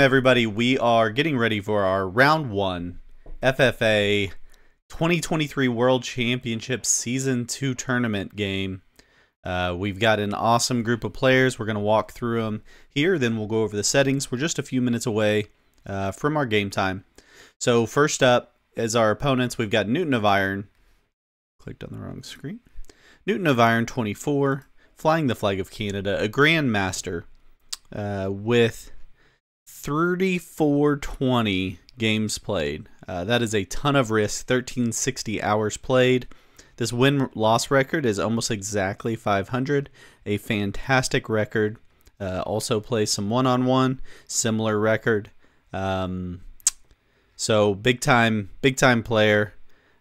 everybody. We are getting ready for our round one FFA 2023 World Championship Season 2 tournament game. Uh, we've got an awesome group of players. We're going to walk through them here, then we'll go over the settings. We're just a few minutes away uh, from our game time. So, first up is our opponents. We've got Newton of Iron. Clicked on the wrong screen. Newton of Iron 24, flying the flag of Canada, a Grandmaster uh, with 3420 games played. Uh, that is a ton of risk, 1360 hours played. This win loss record is almost exactly 500, a fantastic record. Uh, also plays some one on one, similar record. Um, so big time, big time player.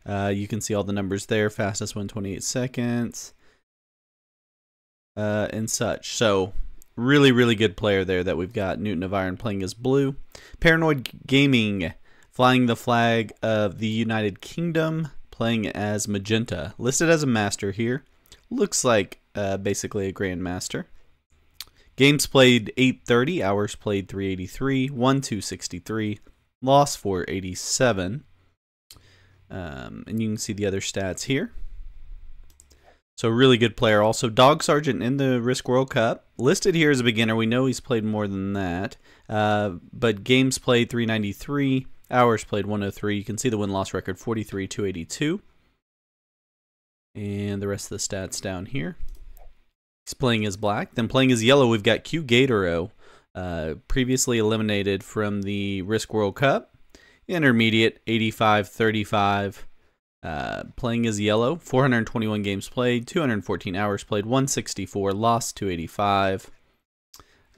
Uh, you can see all the numbers there. Fastest one, 28 seconds, uh, and such. So really, really good player there that we've got. Newton of Iron playing as blue. Paranoid Gaming flying the flag of the United Kingdom, playing as magenta. Listed as a master here. Looks like uh, basically a grandmaster. Games played 830, hours played 383, won 263, lost 487. Um, and you can see the other stats here. So really good player. Also, Dog Sergeant in the Risk World Cup. Listed here as a beginner. We know he's played more than that. Uh, but games played 393. Hours played 103. You can see the win-loss record 43 282. And the rest of the stats down here. He's playing as black. Then playing as yellow, we've got Q Gatoro. Uh, previously eliminated from the Risk World Cup. Intermediate 85 35. Uh, playing as yellow, 421 games played, 214 hours played, 164, lost 285.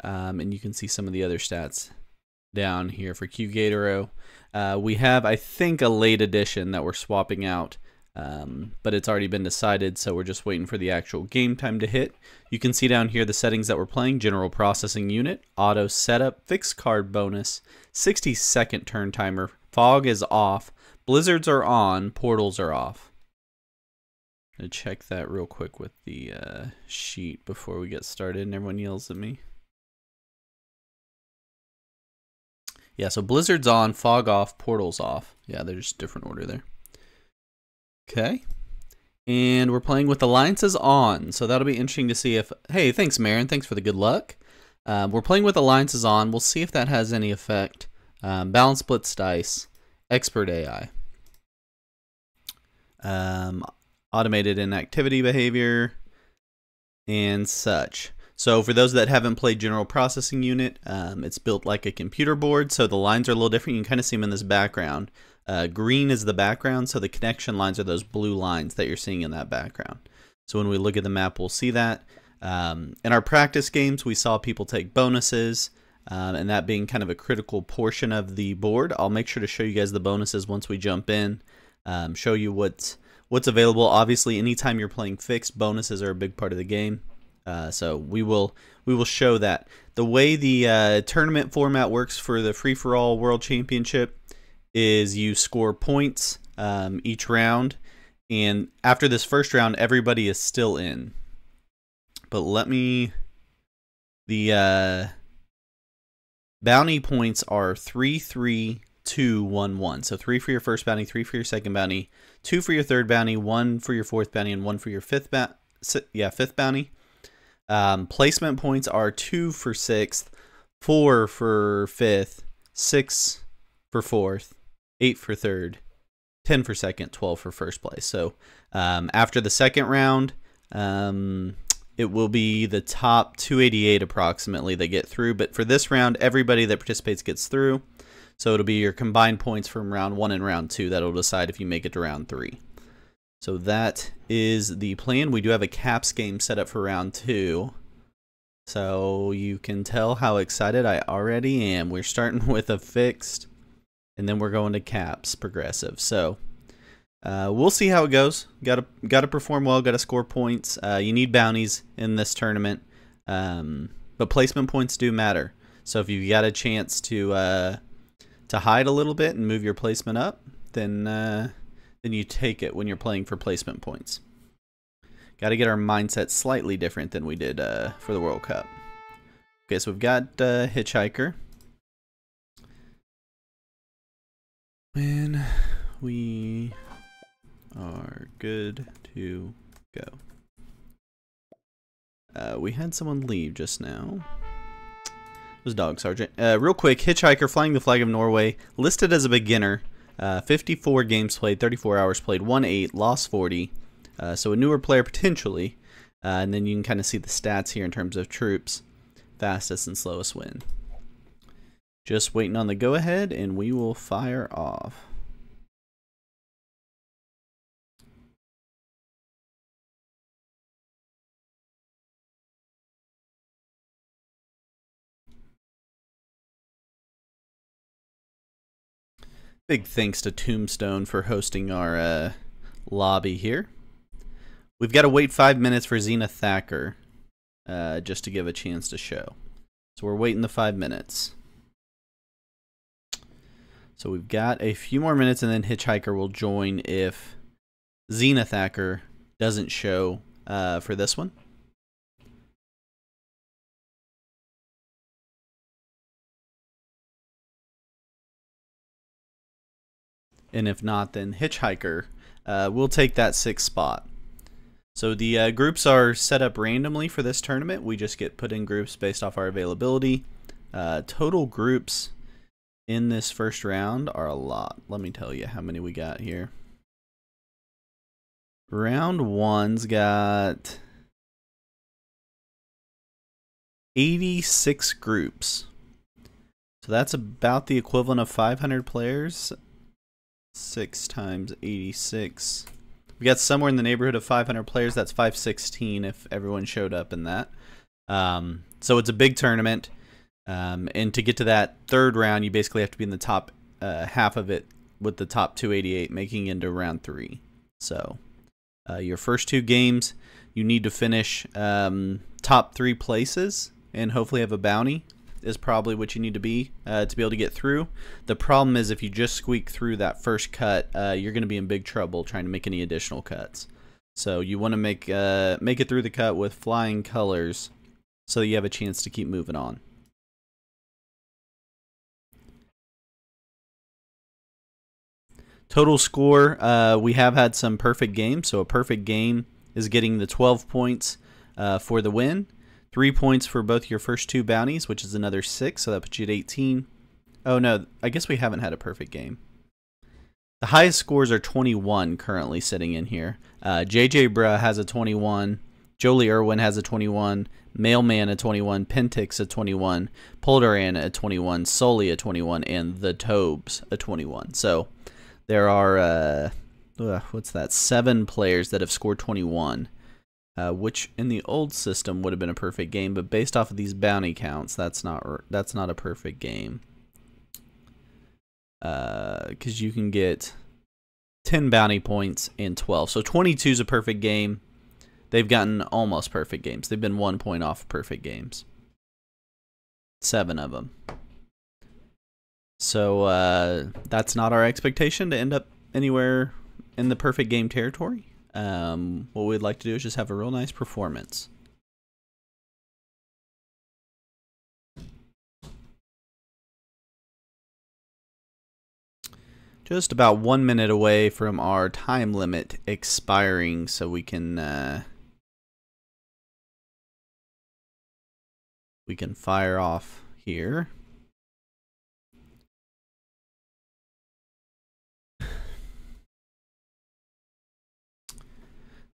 Um, and you can see some of the other stats down here for Q Gatoro. Uh, we have, I think, a late edition that we're swapping out, um, but it's already been decided, so we're just waiting for the actual game time to hit. You can see down here the settings that we're playing, general processing unit, auto setup, fixed card bonus, 60 second turn timer, fog is off, Blizzards are on, portals are off. I'm gonna check that real quick with the uh, sheet before we get started and everyone yells at me. Yeah, so Blizzard's on, fog off, portals off. Yeah, they're just different order there. Okay. And we're playing with alliances on, so that'll be interesting to see if... Hey, thanks, Marin. Thanks for the good luck. Um, we're playing with alliances on. We'll see if that has any effect. Um, balance splits dice. Expert AI. Um, automated inactivity behavior and such. So for those that haven't played General Processing Unit, um, it's built like a computer board, so the lines are a little different. You can kind of see them in this background. Uh, green is the background, so the connection lines are those blue lines that you're seeing in that background. So when we look at the map, we'll see that. Um, in our practice games, we saw people take bonuses um, and that being kind of a critical portion of the board. I'll make sure to show you guys the bonuses once we jump in, um, show you what's what's available. Obviously, anytime you're playing fixed, bonuses are a big part of the game. Uh, so we will we will show that the way the uh, tournament format works for the free for all World Championship is you score points um, each round, and after this first round, everybody is still in. But let me the uh, Bounty points are three, three, two, one, one. So three for your first bounty, three for your second bounty, two for your third bounty, one for your fourth bounty, and one for your fifth bounty. Yeah, fifth bounty. Um, placement points are two for sixth, four for fifth, six for fourth, eight for third, ten for second, twelve for first place. So um, after the second round, um, it will be the top 288 approximately that get through. But for this round, everybody that participates gets through. So it'll be your combined points from round one and round two that'll decide if you make it to round three. So that is the plan. We do have a caps game set up for round two. So you can tell how excited I already am. We're starting with a fixed, and then we're going to caps progressive. So uh, we'll see how it goes. Got to got to perform well. Got to score points. Uh, you need bounties in this tournament, um, but placement points do matter. So if you've got a chance to uh, to hide a little bit and move your placement up, then uh, then you take it when you're playing for placement points. Got to get our mindset slightly different than we did uh, for the World Cup. Okay, so we've got uh, Hitchhiker. When we are good to go. Uh, we had someone leave just now. It was Dog Sergeant. Uh, real quick, Hitchhiker Flying the Flag of Norway, listed as a beginner. Uh, 54 games played, 34 hours played, 1 8, lost 40. Uh, so a newer player potentially. Uh, and then you can kind of see the stats here in terms of troops. Fastest and slowest win. Just waiting on the go ahead, and we will fire off. Big thanks to Tombstone for hosting our uh, lobby here. We've got to wait five minutes for Xena Thacker uh, just to give a chance to show. So we're waiting the five minutes. So we've got a few more minutes and then Hitchhiker will join if Xena Thacker doesn't show uh, for this one. And if not, then Hitchhiker uh, will take that sixth spot. So the uh, groups are set up randomly for this tournament. We just get put in groups based off our availability. Uh, total groups in this first round are a lot. Let me tell you how many we got here. Round one's got 86 groups. So that's about the equivalent of 500 players 6 times 86. We got somewhere in the neighborhood of 500 players. That's 516 if everyone showed up in that. Um, so it's a big tournament. Um, and to get to that third round, you basically have to be in the top uh, half of it with the top 288, making into round three. So uh, your first two games, you need to finish um, top three places and hopefully have a bounty is probably what you need to be uh, to be able to get through. The problem is if you just squeak through that first cut, uh, you're going to be in big trouble trying to make any additional cuts. So you want to make uh, make it through the cut with flying colors, so you have a chance to keep moving on. Total score, uh, we have had some perfect games. So a perfect game is getting the 12 points uh, for the win. Three points for both your first two bounties, which is another six, so that puts you at 18. Oh no, I guess we haven't had a perfect game. The highest scores are 21 currently sitting in here. Uh, JJ Bruh has a 21. Jolie Irwin has a 21. Mailman a 21. Pentix a 21. Polderan a 21. Sully a 21. And The Tobes a 21. So there are, uh, what's that, seven players that have scored 21 uh, which in the old system would have been a perfect game, but based off of these bounty counts, that's not that's not a perfect game. Because uh, you can get 10 bounty points in 12. So 22 is a perfect game. They've gotten almost perfect games. They've been one point off perfect games. Seven of them. So uh, that's not our expectation to end up anywhere in the perfect game territory. Um, what we'd like to do is just have a real nice performance. Just about one minute away from our time limit expiring, so we can uh, we can fire off here.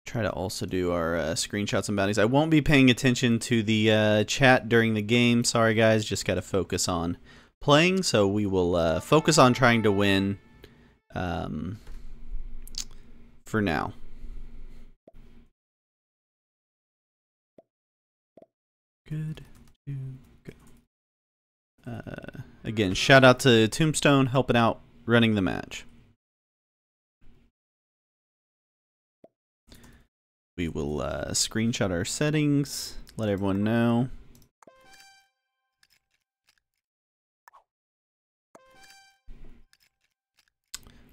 Try to also do our uh, screenshots and bounties. I won't be paying attention to the uh, chat during the game. Sorry, guys. Just got to focus on playing. So we will uh, focus on trying to win um, for now. Good to go. Uh, again, shout out to Tombstone helping out running the match. We will uh, screenshot our settings, let everyone know.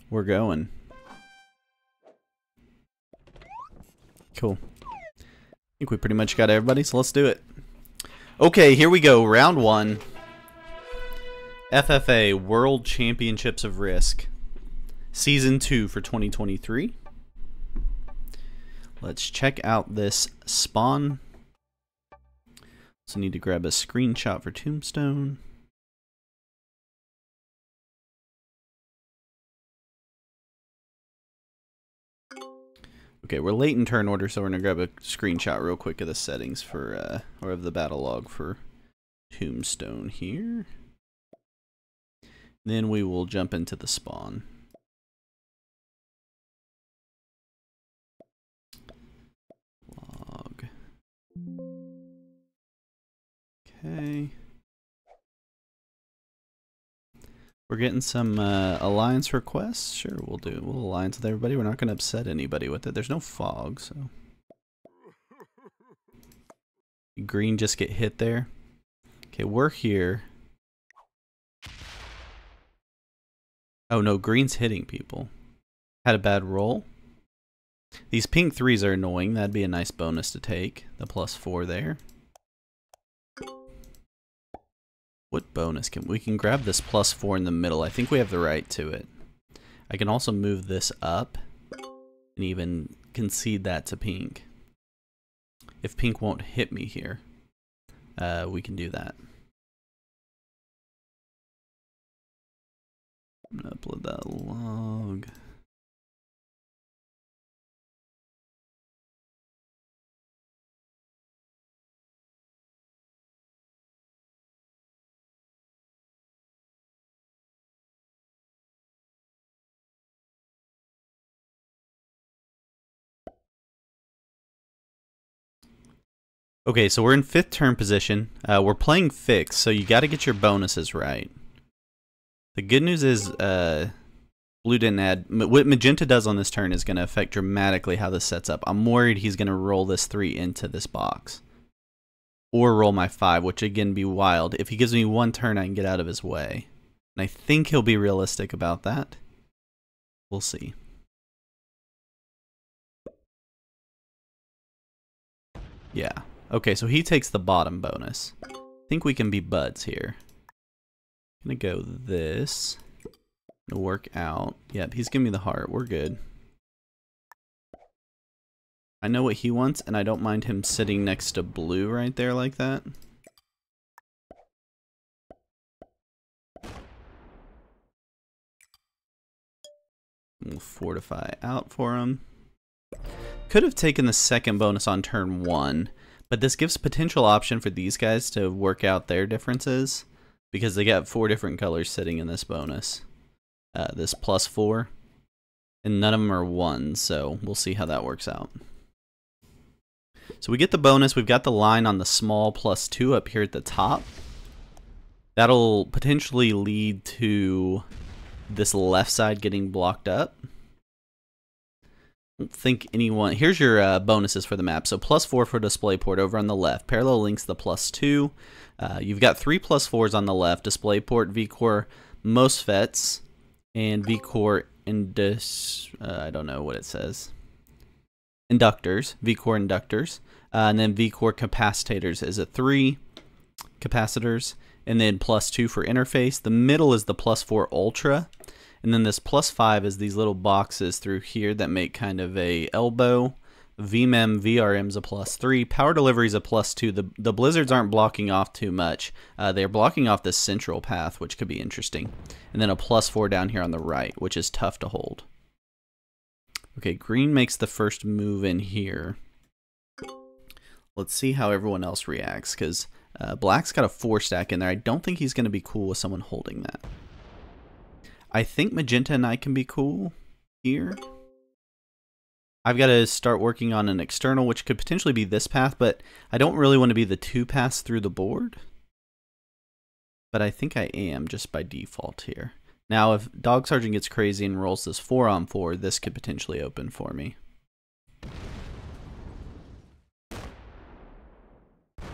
We're going. Cool. I think we pretty much got everybody, so let's do it. Okay, here we go. Round one. FFA World Championships of Risk. season two for 2023. Let's check out this spawn. So need to grab a screenshot for Tombstone. Okay, we're late in turn order, so we're gonna grab a screenshot real quick of the settings for, uh, or of the battle log for Tombstone here. Then we will jump into the spawn. Okay. We're getting some uh, alliance requests. Sure, we'll do. We'll alliance with everybody. We're not going to upset anybody with it. There's no fog, so. Green just get hit there. Okay, we're here. Oh no, green's hitting people. Had a bad roll. These pink threes are annoying. That'd be a nice bonus to take. The plus four there. What bonus can we can grab this plus four in the middle? I think we have the right to it. I can also move this up and even concede that to pink. If pink won't hit me here, uh, we can do that. I'm gonna upload that log. Okay, so we're in fifth turn position. Uh, we're playing fixed, so you got to get your bonuses right. The good news is uh, blue didn't add. What magenta does on this turn is going to affect dramatically how this sets up. I'm worried he's going to roll this three into this box. Or roll my five, which again be wild. If he gives me one turn, I can get out of his way. And I think he'll be realistic about that. We'll see. Yeah. Okay, so he takes the bottom bonus. I think we can be buds here. Gonna go this. Gonna work out. Yep, he's giving me the heart. We're good. I know what he wants, and I don't mind him sitting next to blue right there like that. We'll fortify out for him. Could have taken the second bonus on turn one, but this gives potential option for these guys to work out their differences because they got four different colors sitting in this bonus. Uh, this plus four. And none of them are ones, so we'll see how that works out. So we get the bonus. We've got the line on the small plus two up here at the top. That'll potentially lead to this left side getting blocked up think anyone. Here's your uh, bonuses for the map. So plus four for display port over on the left. Parallel links the plus two. Uh, you've got three plus fours on the left. Display port, VCore, MOSFETs, and VCore indus. Uh, I don't know what it says. Inductors, VCore inductors, uh, and then VCore capacitors is a three capacitors, and then plus two for interface. The middle is the plus four ultra. And then this plus five is these little boxes through here that make kind of a elbow. VMEM VRM's a plus three. Power delivery's a plus two. The, the blizzards aren't blocking off too much. Uh, they're blocking off this central path, which could be interesting. And then a plus four down here on the right, which is tough to hold. Okay, green makes the first move in here. Let's see how everyone else reacts, because uh, black's got a four stack in there. I don't think he's going to be cool with someone holding that. I think Magenta and I can be cool here. I've got to start working on an external, which could potentially be this path, but I don't really want to be the two paths through the board. But I think I am just by default here. Now, if Dog Sergeant gets crazy and rolls this 4 on 4, this could potentially open for me.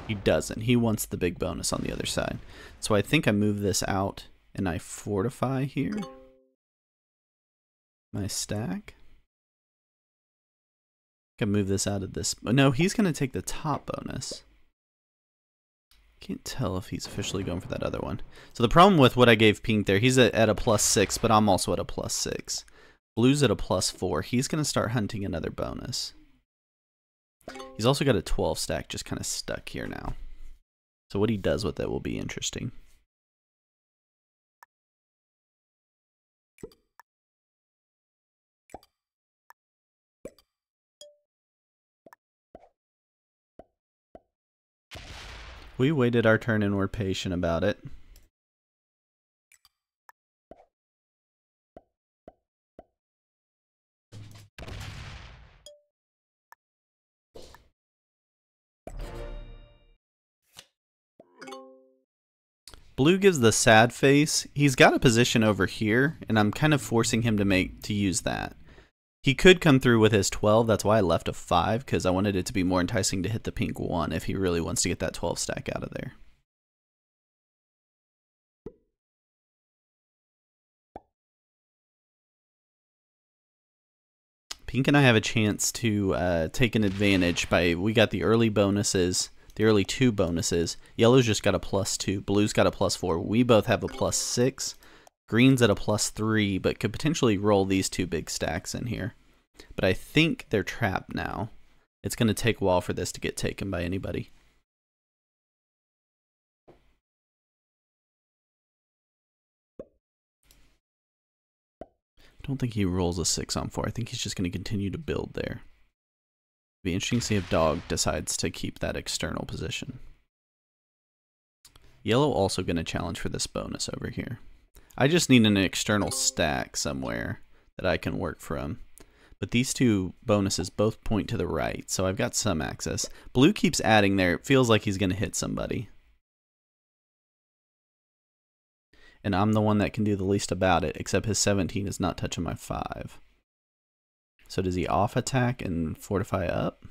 He doesn't. He wants the big bonus on the other side. So I think I move this out and I fortify here my stack. I can move this out of this. Oh, no, he's going to take the top bonus. Can't tell if he's officially going for that other one. So the problem with what I gave Pink there, he's at a plus six, but I'm also at a plus six. Blue's at a plus four. He's going to start hunting another bonus. He's also got a 12 stack just kind of stuck here now. So what he does with it will be interesting. We waited our turn and were patient about it. Blue gives the sad face. He's got a position over here, and I'm kind of forcing him to make to use that. He could come through with his 12. That's why I left a 5, because I wanted it to be more enticing to hit the pink 1 if he really wants to get that 12 stack out of there. Pink and I have a chance to uh, take an advantage by we got the early bonuses the early two bonuses. Yellow's just got a plus two. Blue's got a plus four. We both have a plus six. Green's at a plus three, but could potentially roll these two big stacks in here. But I think they're trapped now. It's going to take a while for this to get taken by anybody. I don't think he rolls a 6 on 4. I think he's just going to continue to build there. Be interesting to see if Dog decides to keep that external position. Yellow also going to challenge for this bonus over here. I just need an external stack somewhere that I can work from. But these two bonuses both point to the right, so I've got some access. Blue keeps adding there. It feels like he's going to hit somebody. And I'm the one that can do the least about it, except his 17 is not touching my 5. So does he off attack and fortify up?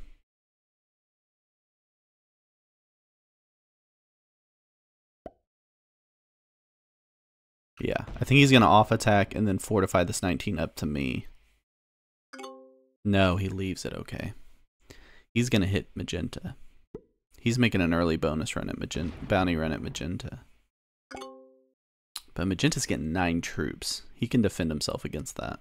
Yeah, I think he's going to off attack and then fortify this 19 up to me. No, he leaves it okay. He's going to hit magenta. He's making an early bonus run at magenta, bounty run at magenta. But magenta's getting nine troops. He can defend himself against that.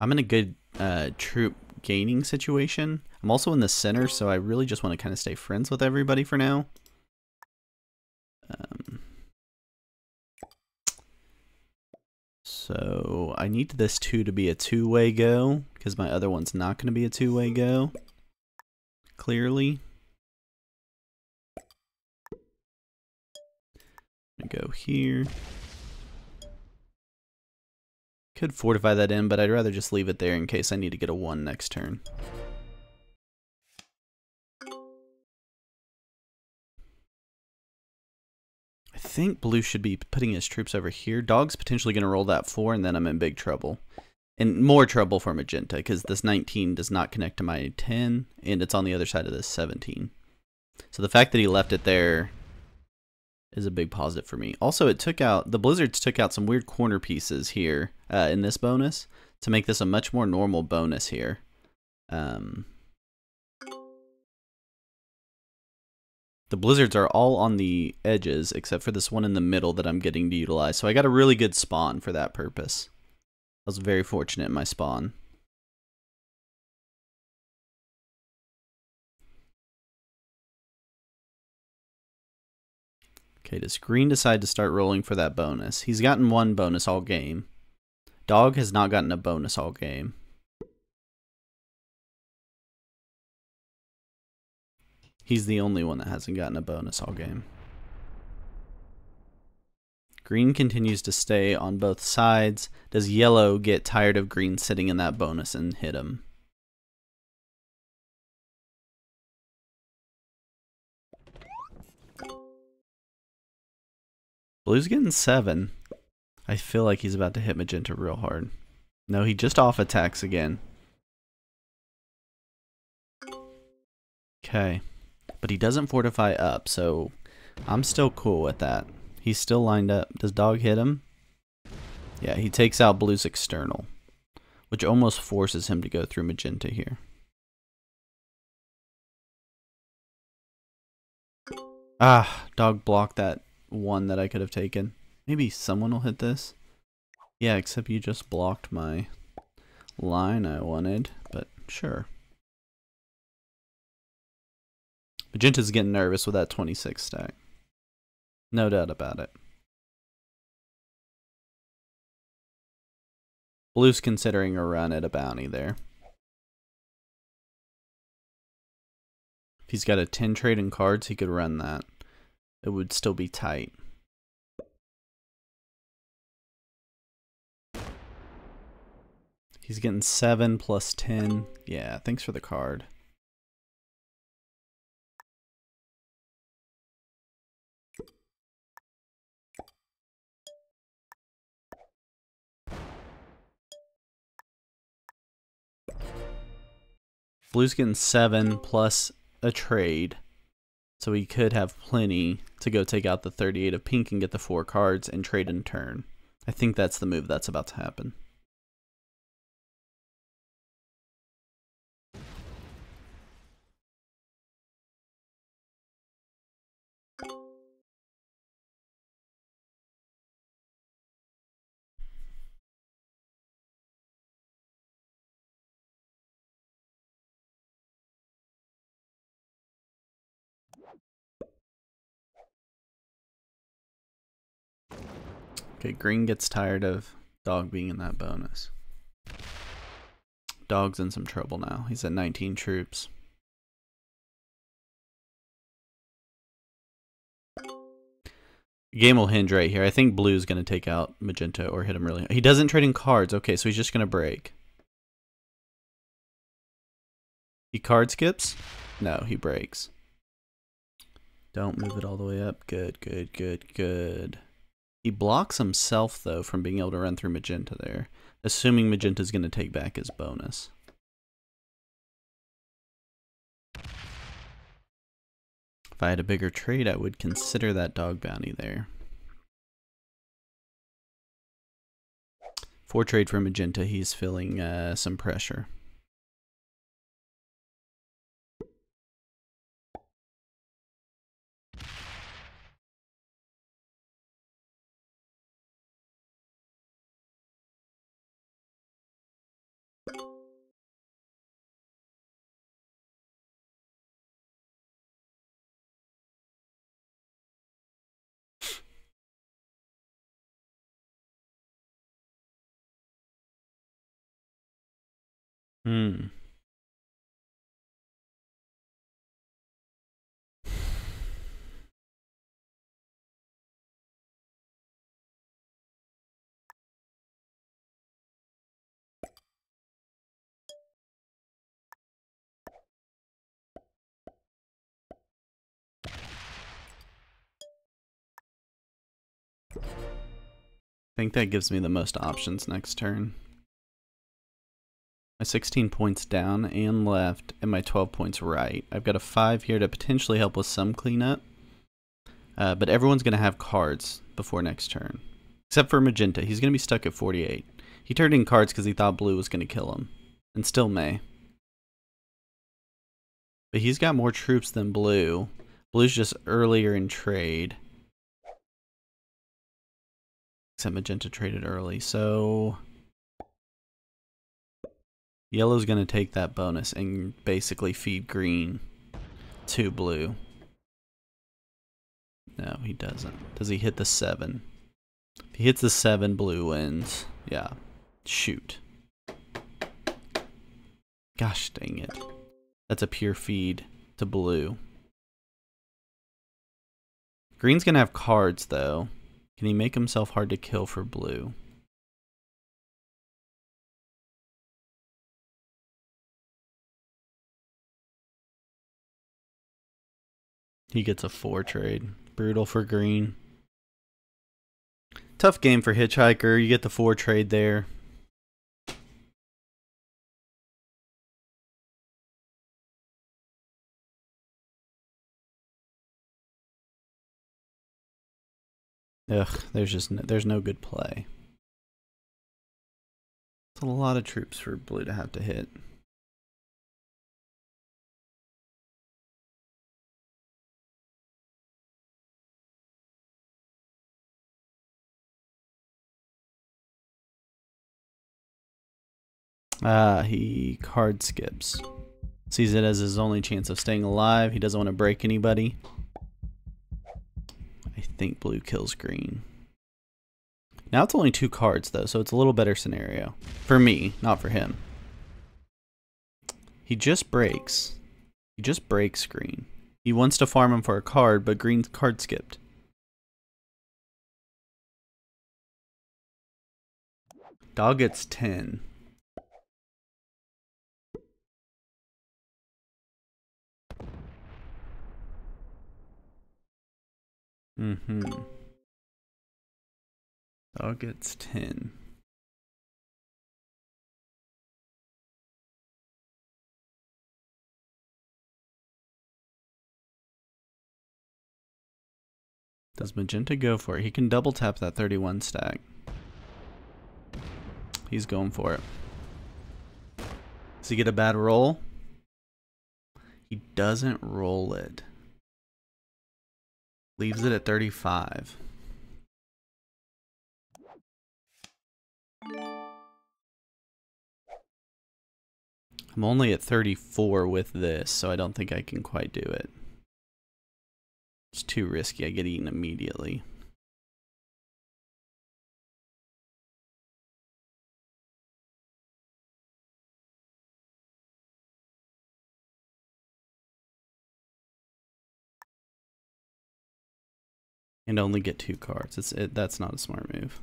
I'm in a good uh, troop gaining situation. I'm also in the center, so I really just want to kind of stay friends with everybody for now. Um, so I need this two to be a two-way go, because my other one's not going to be a two-way go, clearly. I go here. Could fortify that in, but I'd rather just leave it there in case I need to get a 1 next turn. I think blue should be putting his troops over here. Dog's potentially going to roll that 4, and then I'm in big trouble. And more trouble for magenta, because this 19 does not connect to my 10, and it's on the other side of this 17. So the fact that he left it there is a big positive for me. Also, it took out the Blizzards took out some weird corner pieces here uh, in this bonus to make this a much more normal bonus here. Um, the Blizzards are all on the edges except for this one in the middle that I'm getting to utilize. So I got a really good spawn for that purpose. I was very fortunate in my spawn. Okay, does Green decide to start rolling for that bonus? He's gotten one bonus all game. Dog has not gotten a bonus all game. He's the only one that hasn't gotten a bonus all game. Green continues to stay on both sides. Does yellow get tired of green sitting in that bonus and hit him? Blue's getting seven. I feel like he's about to hit Magenta real hard. No, he just off attacks again. Okay. But he doesn't fortify up, so I'm still cool with that. He's still lined up. Does dog hit him? Yeah, he takes out blue's external, which almost forces him to go through magenta here. Ah, dog blocked that one that I could have taken. Maybe someone will hit this. Yeah, except you just blocked my line I wanted, but sure. Magenta's getting nervous with that 26 stack. No doubt about it. Blue's considering a run at a bounty there. If he's got a 10 trade in cards, he could run that. It would still be tight. He's getting 7 plus 10. Yeah, thanks for the card. Blue's getting seven plus a trade. So he could have plenty to go take out the 38 of pink and get the four cards and trade in turn. I think that's the move that's about to happen. Okay, green gets tired of dog being in that bonus. Dog's in some trouble now. He's at 19 troops. Game will hinge right here. I think blue's going to take out magenta or hit him really. He doesn't trade in cards. Okay, so he's just going to break. He card skips? No, he breaks. Don't move it all the way up. Good, good, good, good. He blocks himself, though, from being able to run through Magenta there, assuming Magenta's going to take back his bonus. If I had a bigger trade, I would consider that dog bounty there. For trade for Magenta, he's feeling uh, some pressure. Hmm. I think that gives me the most options next turn. My 16 points down and left, and my 12 points right. I've got a 5 here to potentially help with some cleanup. Uh, but everyone's going to have cards before next turn. Except for Magenta. He's going to be stuck at 48. He turned in cards because he thought Blue was going to kill him. And still may. But he's got more troops than Blue. Blue's just earlier in trade. Except Magenta traded early, so... Yellow's going to take that bonus and basically feed green to blue. No, he doesn't. Does he hit the 7? If he hits the 7, blue wins. Yeah. Shoot. Gosh dang it. That's a pure feed to blue. Green's going to have cards, though. Can he make himself hard to kill for blue? He gets a four trade. Brutal for green. Tough game for Hitchhiker. You get the four trade there. Ugh, there's just no, there's no good play. It's a lot of troops for blue to have to hit. Ah, he card skips. Sees it as his only chance of staying alive. He doesn't want to break anybody. I think blue kills green. Now it's only two cards though, so it's a little better scenario. For me, not for him. He just breaks. He just breaks green. He wants to farm him for a card, but green's card skipped. Dog gets 10. Mm-hmm. Dog gets 10. Does Magenta go for it? He can double tap that 31 stack. He's going for it. Does he get a bad roll? He doesn't roll it. Leaves it at 35. I'm only at 34 with this, so I don't think I can quite do it. It's too risky. I get eaten immediately. And only get two cards. It's it, That's not a smart move.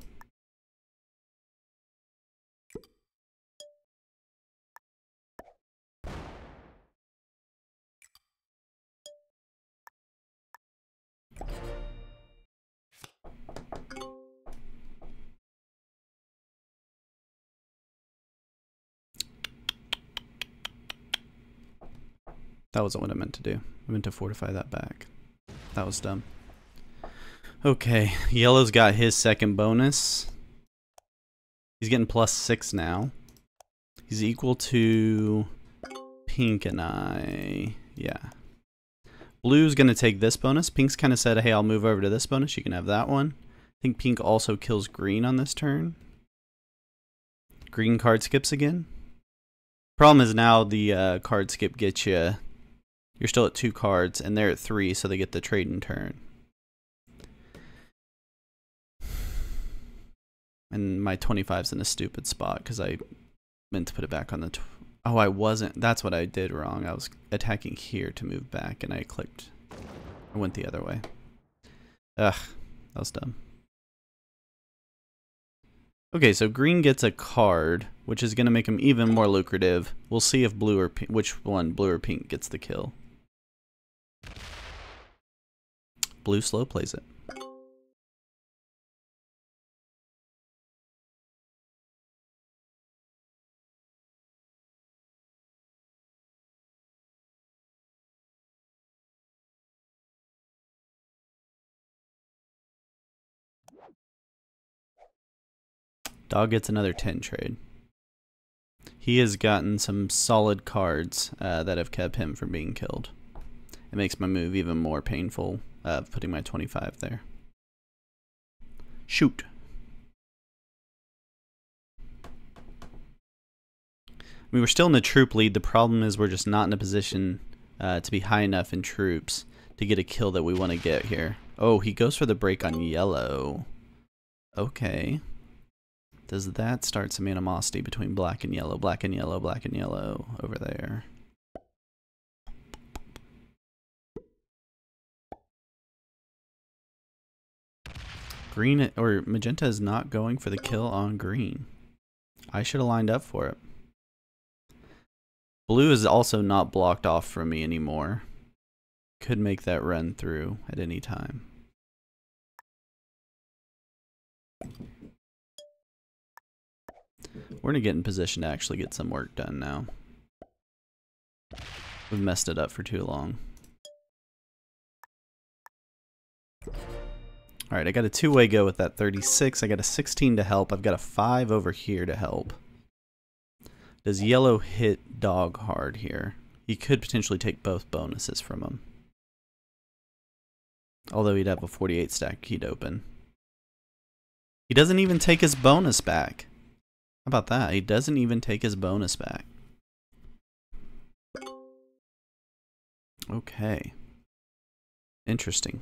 That wasn't what I meant to do. I meant to fortify that back. That was dumb. Okay, yellow's got his second bonus. He's getting plus six now. He's equal to pink and I. Yeah. Blue's going to take this bonus. Pink's kind of said, hey, I'll move over to this bonus. You can have that one. I think pink also kills green on this turn. Green card skips again. Problem is now the uh, card skip gets you you're still at two cards, and they're at three, so they get the trade in turn. And my 25's in a stupid spot because I meant to put it back on the. oh, I wasn't. That's what I did wrong. I was attacking here to move back, and I clicked. I went the other way. Ugh, that was dumb. Okay, so green gets a card, which is going to make him even more lucrative. We'll see if blue or pink, which one, blue or pink, gets the kill. Blue slow plays it. Dog gets another 10 trade. He has gotten some solid cards uh, that have kept him from being killed. It makes my move even more painful uh, putting my 25 there. Shoot. I mean, We were still in the troop lead. The problem is we're just not in a position uh, to be high enough in troops to get a kill that we want to get here. Oh, he goes for the break on yellow. Okay. Does that start some animosity between black and yellow? Black and yellow, black and yellow over there. Green or magenta is not going for the kill on green. I should have lined up for it. Blue is also not blocked off from me anymore. Could make that run through at any time. We're to get in position to actually get some work done now. We've messed it up for too long. Alright, I got a two-way go with that 36. I got a 16 to help. I've got a 5 over here to help. Does yellow hit dog hard here? He could potentially take both bonuses from him. Although he'd have a 48 stack he'd open. He doesn't even take his bonus back. About that? He doesn't even take his bonus back. Okay. Interesting.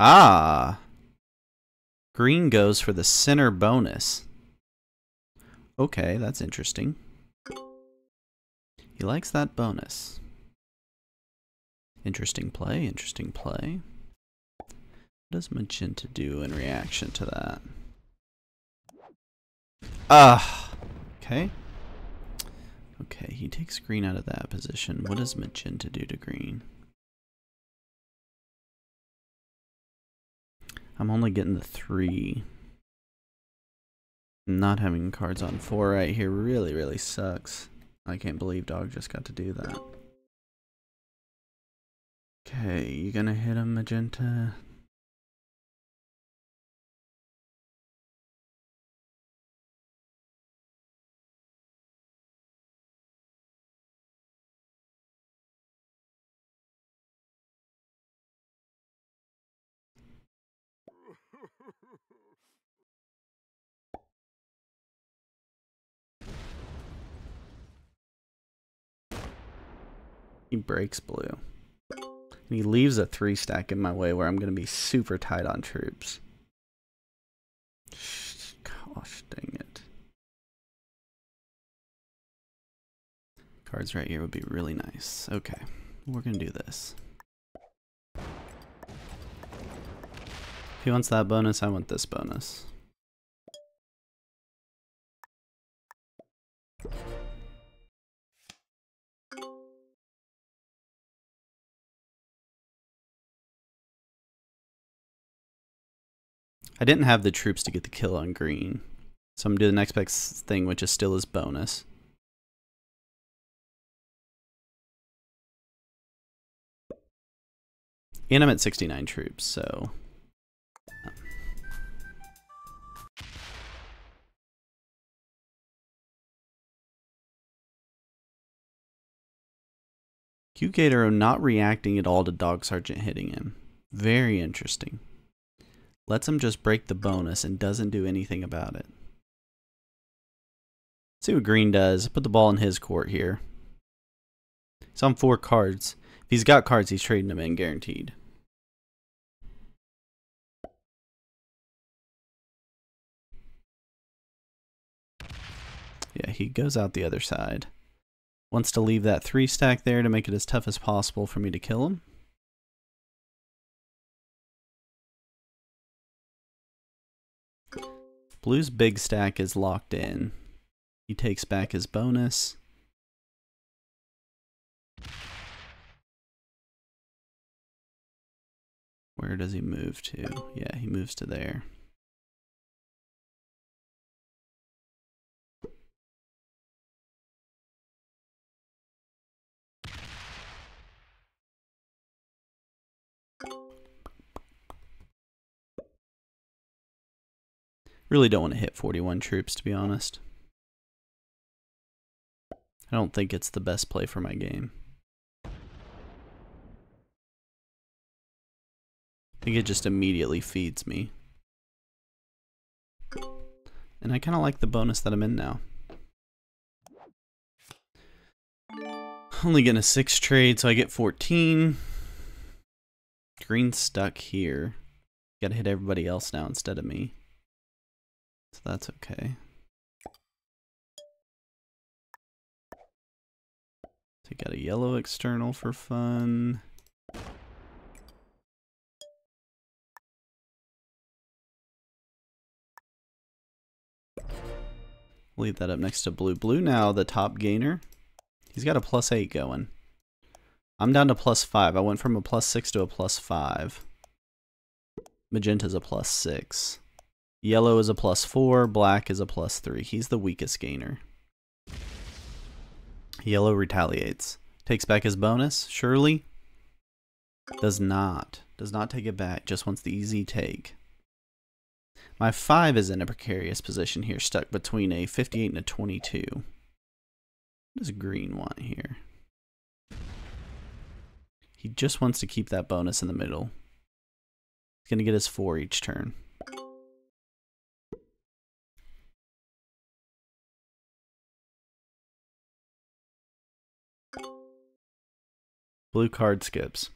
Ah. Green goes for the center bonus. Okay, that's interesting. He likes that bonus. Interesting play, interesting play. What does Magenta do in reaction to that? Ah, okay. Okay, he takes green out of that position. What does Magenta do to green? I'm only getting the three. Not having cards on four right here really, really sucks. I can't believe Dog just got to do that. Okay, you gonna hit him, Magenta? He breaks blue. He leaves a three stack in my way where I'm going to be super tight on troops. Gosh dang it. Cards right here would be really nice. Okay, we're going to do this. If he wants that bonus, I want this bonus. I didn't have the troops to get the kill on green. So I'm doing the next best thing, which is still his bonus. And I'm at 69 troops, so... Q-Gator not reacting at all to Dog Sergeant hitting him. Very interesting lets him just break the bonus and doesn't do anything about it. Let's see what green does. Put the ball in his court here. He's on four cards. If he's got cards, he's trading them in guaranteed. Yeah, he goes out the other side. Wants to leave that three stack there to make it as tough as possible for me to kill him. Blue's big stack is locked in. He takes back his bonus. Where does he move to? Yeah, he moves to there. Really don't want to hit 41 troops, to be honest. I don't think it's the best play for my game. I think it just immediately feeds me. And I kind of like the bonus that I'm in now. Only getting a 6 trade, so I get 14. Green stuck here. Gotta hit everybody else now instead of me. So that's okay. Take out a yellow external for fun. Leave that up next to blue. Blue now the top gainer. He's got a plus 8 going. I'm down to plus 5. I went from a plus 6 to a plus 5. Magenta's a plus 6. Yellow is a plus four, black is a plus three. He's the weakest gainer. Yellow retaliates. Takes back his bonus, surely. Does not. Does not take it back, just wants the easy take. My 5 is in a precarious position here, stuck between a 58 and a 22. What does green want here? He just wants to keep that bonus in the middle. He's going to get his four each turn. Blue card skips.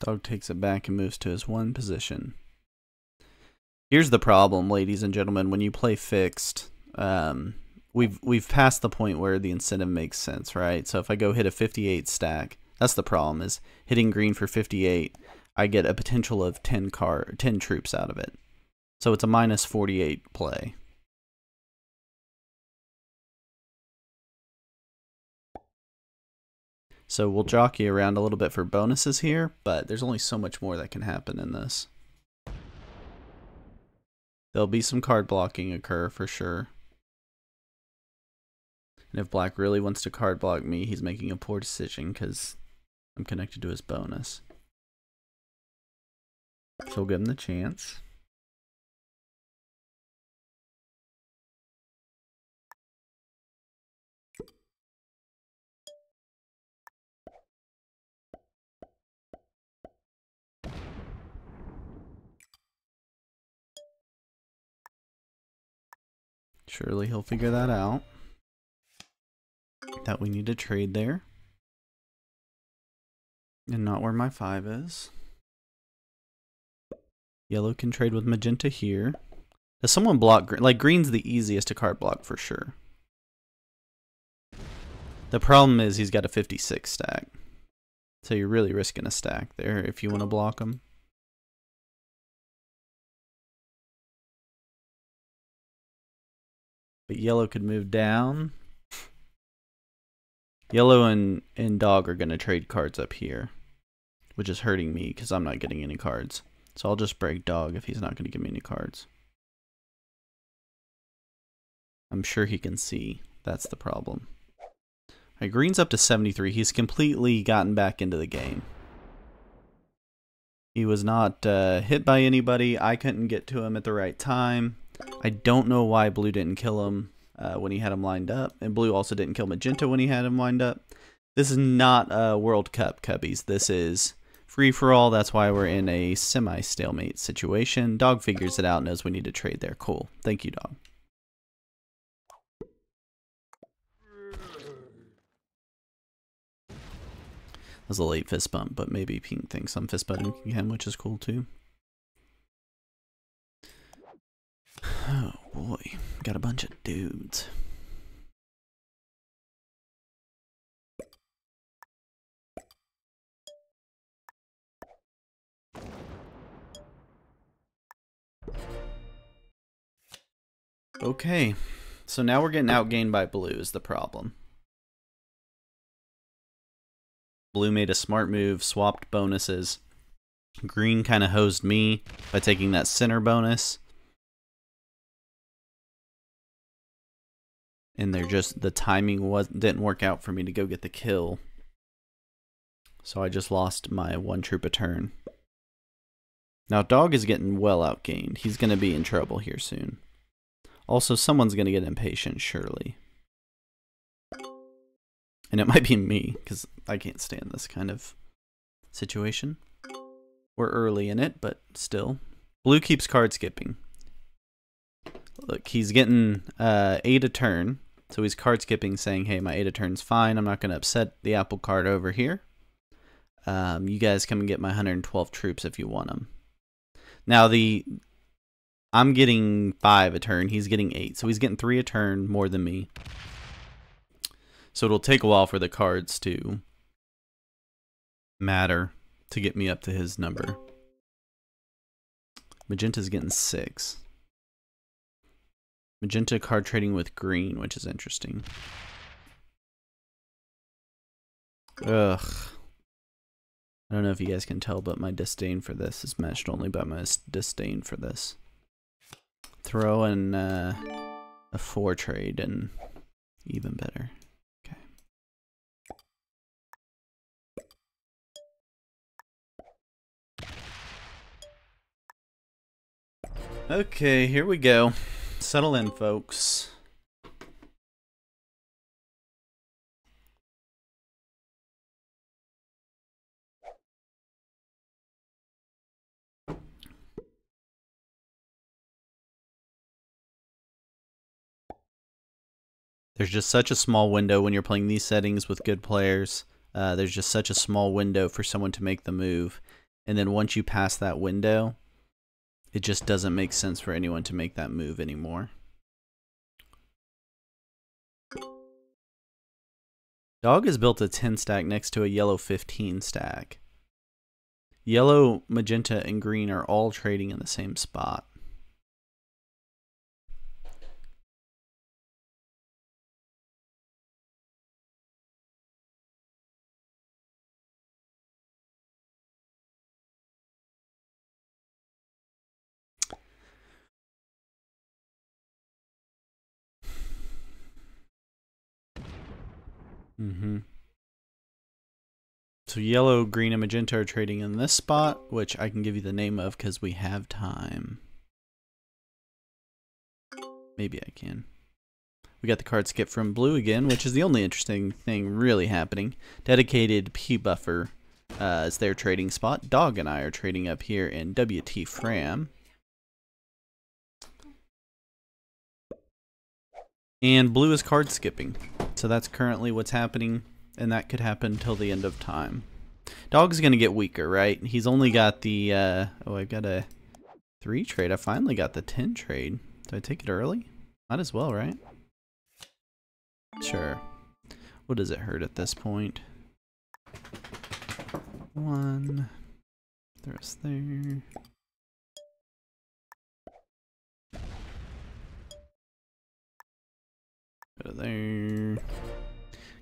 Dog takes it back and moves to his one position. Here's the problem, ladies and gentlemen. When you play fixed, um, we've we've passed the point where the incentive makes sense, right? So if I go hit a 58 stack, that's the problem. Is hitting green for 58, I get a potential of 10 car 10 troops out of it. So it's a minus 48 play. So we'll jockey around a little bit for bonuses here, but there's only so much more that can happen in this. There'll be some card blocking occur for sure. And if black really wants to card block me, he's making a poor decision because I'm connected to his bonus. So we'll give him the chance. Surely he'll figure that out. That we need to trade there. And not where my 5 is. Yellow can trade with magenta here. Does someone block green? Like, green's the easiest to card block for sure. The problem is he's got a 56 stack. So you're really risking a stack there if you want to block him. But yellow could move down. Yellow and, and dog are going to trade cards up here. Which is hurting me because I'm not getting any cards. So I'll just break dog if he's not going to give me any cards. I'm sure he can see. That's the problem. Right, green's up to 73. He's completely gotten back into the game. He was not uh, hit by anybody. I couldn't get to him at the right time. I don't know why blue didn't kill him uh, when he had him lined up, and blue also didn't kill magenta when he had him lined up. This is not a World Cup, Cubbies. This is free for all. That's why we're in a semi stalemate situation. Dog figures it out, knows we need to trade there. Cool. Thank you, dog. Was a late fist bump, but maybe Pink thinks I'm fist bumping him, which is cool too. Oh boy, got a bunch of dudes. Okay, so now we're getting outgained by blue is the problem. Blue made a smart move, swapped bonuses. Green kind of hosed me by taking that center bonus. And they're just the timing was didn't work out for me to go get the kill. So I just lost my one troop a turn. Now dog is getting well outgained. He's gonna be in trouble here soon. Also, someone's gonna get impatient, surely. And it might be me, because I can't stand this kind of situation. We're early in it, but still. Blue keeps card skipping. Look, he's getting uh, 8 a turn. So he's card skipping, saying, hey, my 8 a turn's fine. I'm not going to upset the apple card over here. Um, you guys come and get my 112 troops if you want them. Now, the I'm getting 5 a turn. He's getting 8. So he's getting 3 a turn more than me. So it'll take a while for the cards to matter to get me up to his number. Magenta's getting 6. Magenta card trading with green, which is interesting. Ugh. I don't know if you guys can tell, but my disdain for this is matched only by my disdain for this. Throw in uh, a 4 trade and even better. Okay. Okay, here we go. Settle in, folks. There's just such a small window when you're playing these settings with good players. Uh, there's just such a small window for someone to make the move. And then once you pass that window, it just doesn't make sense for anyone to make that move anymore. Dog has built a 10 stack next to a yellow 15 stack. Yellow, magenta, and green are all trading in the same spot. Mm-hmm. So yellow, green, and magenta are trading in this spot, which I can give you the name of because we have time. Maybe I can. We got the card skip from blue again, which is the only interesting thing really happening. Dedicated P buffer uh, is their trading spot. Dog and I are trading up here in WT Fram. And blue is card skipping. So that's currently what's happening, and that could happen till the end of time. Dog's to get weaker, right? He's only got the, uh, oh, I've got a 3 trade. I finally got the 10 trade. Do I take it early? Might as well, right? Sure. What does it hurt at this point? One. The rest there. There.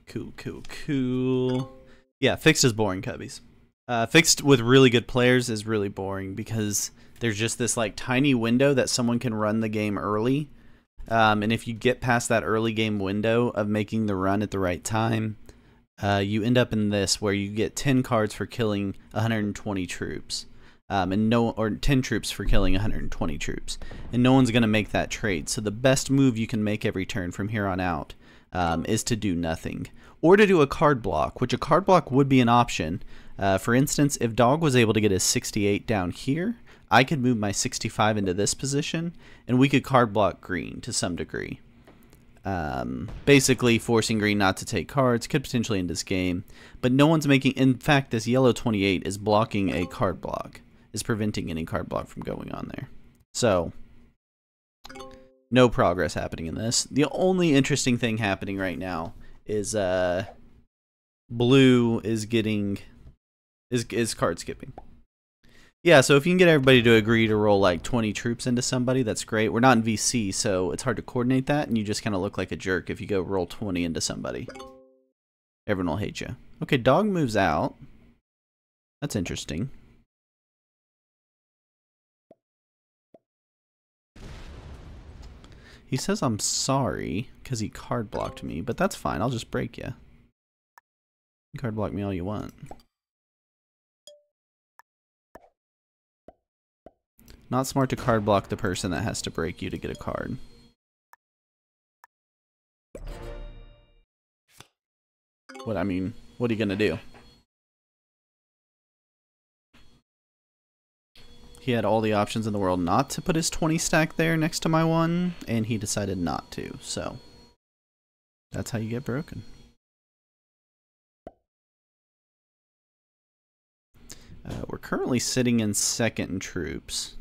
Cool, cool, cool. Yeah, fixed is boring, Cubbies. Uh, fixed with really good players is really boring because there's just this like tiny window that someone can run the game early. Um, and if you get past that early game window of making the run at the right time, uh, you end up in this where you get 10 cards for killing 120 troops um, and no or 10 troops for killing 120 troops. And no one's going to make that trade. So the best move you can make every turn from here on out um, is to do nothing. Or to do a card block which a card block would be an option. Uh, for instance if dog was able to get his 68 down here i could move my 65 into this position and we could card block green to some degree. Um, basically forcing green not to take cards could potentially end this game. But no one's making in fact this yellow 28 is blocking a card block is preventing any card block from going on there. So, no progress happening in this. The only interesting thing happening right now is uh, blue is getting is is card skipping. Yeah, so if you can get everybody to agree to roll like 20 troops into somebody, that's great. We're not in VC, so it's hard to coordinate that, and you just kind of look like a jerk if you go roll 20 into somebody. Everyone will hate you. Okay, dog moves out. That's interesting. He says I'm sorry because he card blocked me, but that's fine. I'll just break you. you card block me all you want. Not smart to card block the person that has to break you to get a card. What I mean, what are you gonna do? He had all the options in the world not to put his 20 stack there next to my one, and he decided not to, so that's how you get broken. Uh, we're currently sitting in second troops.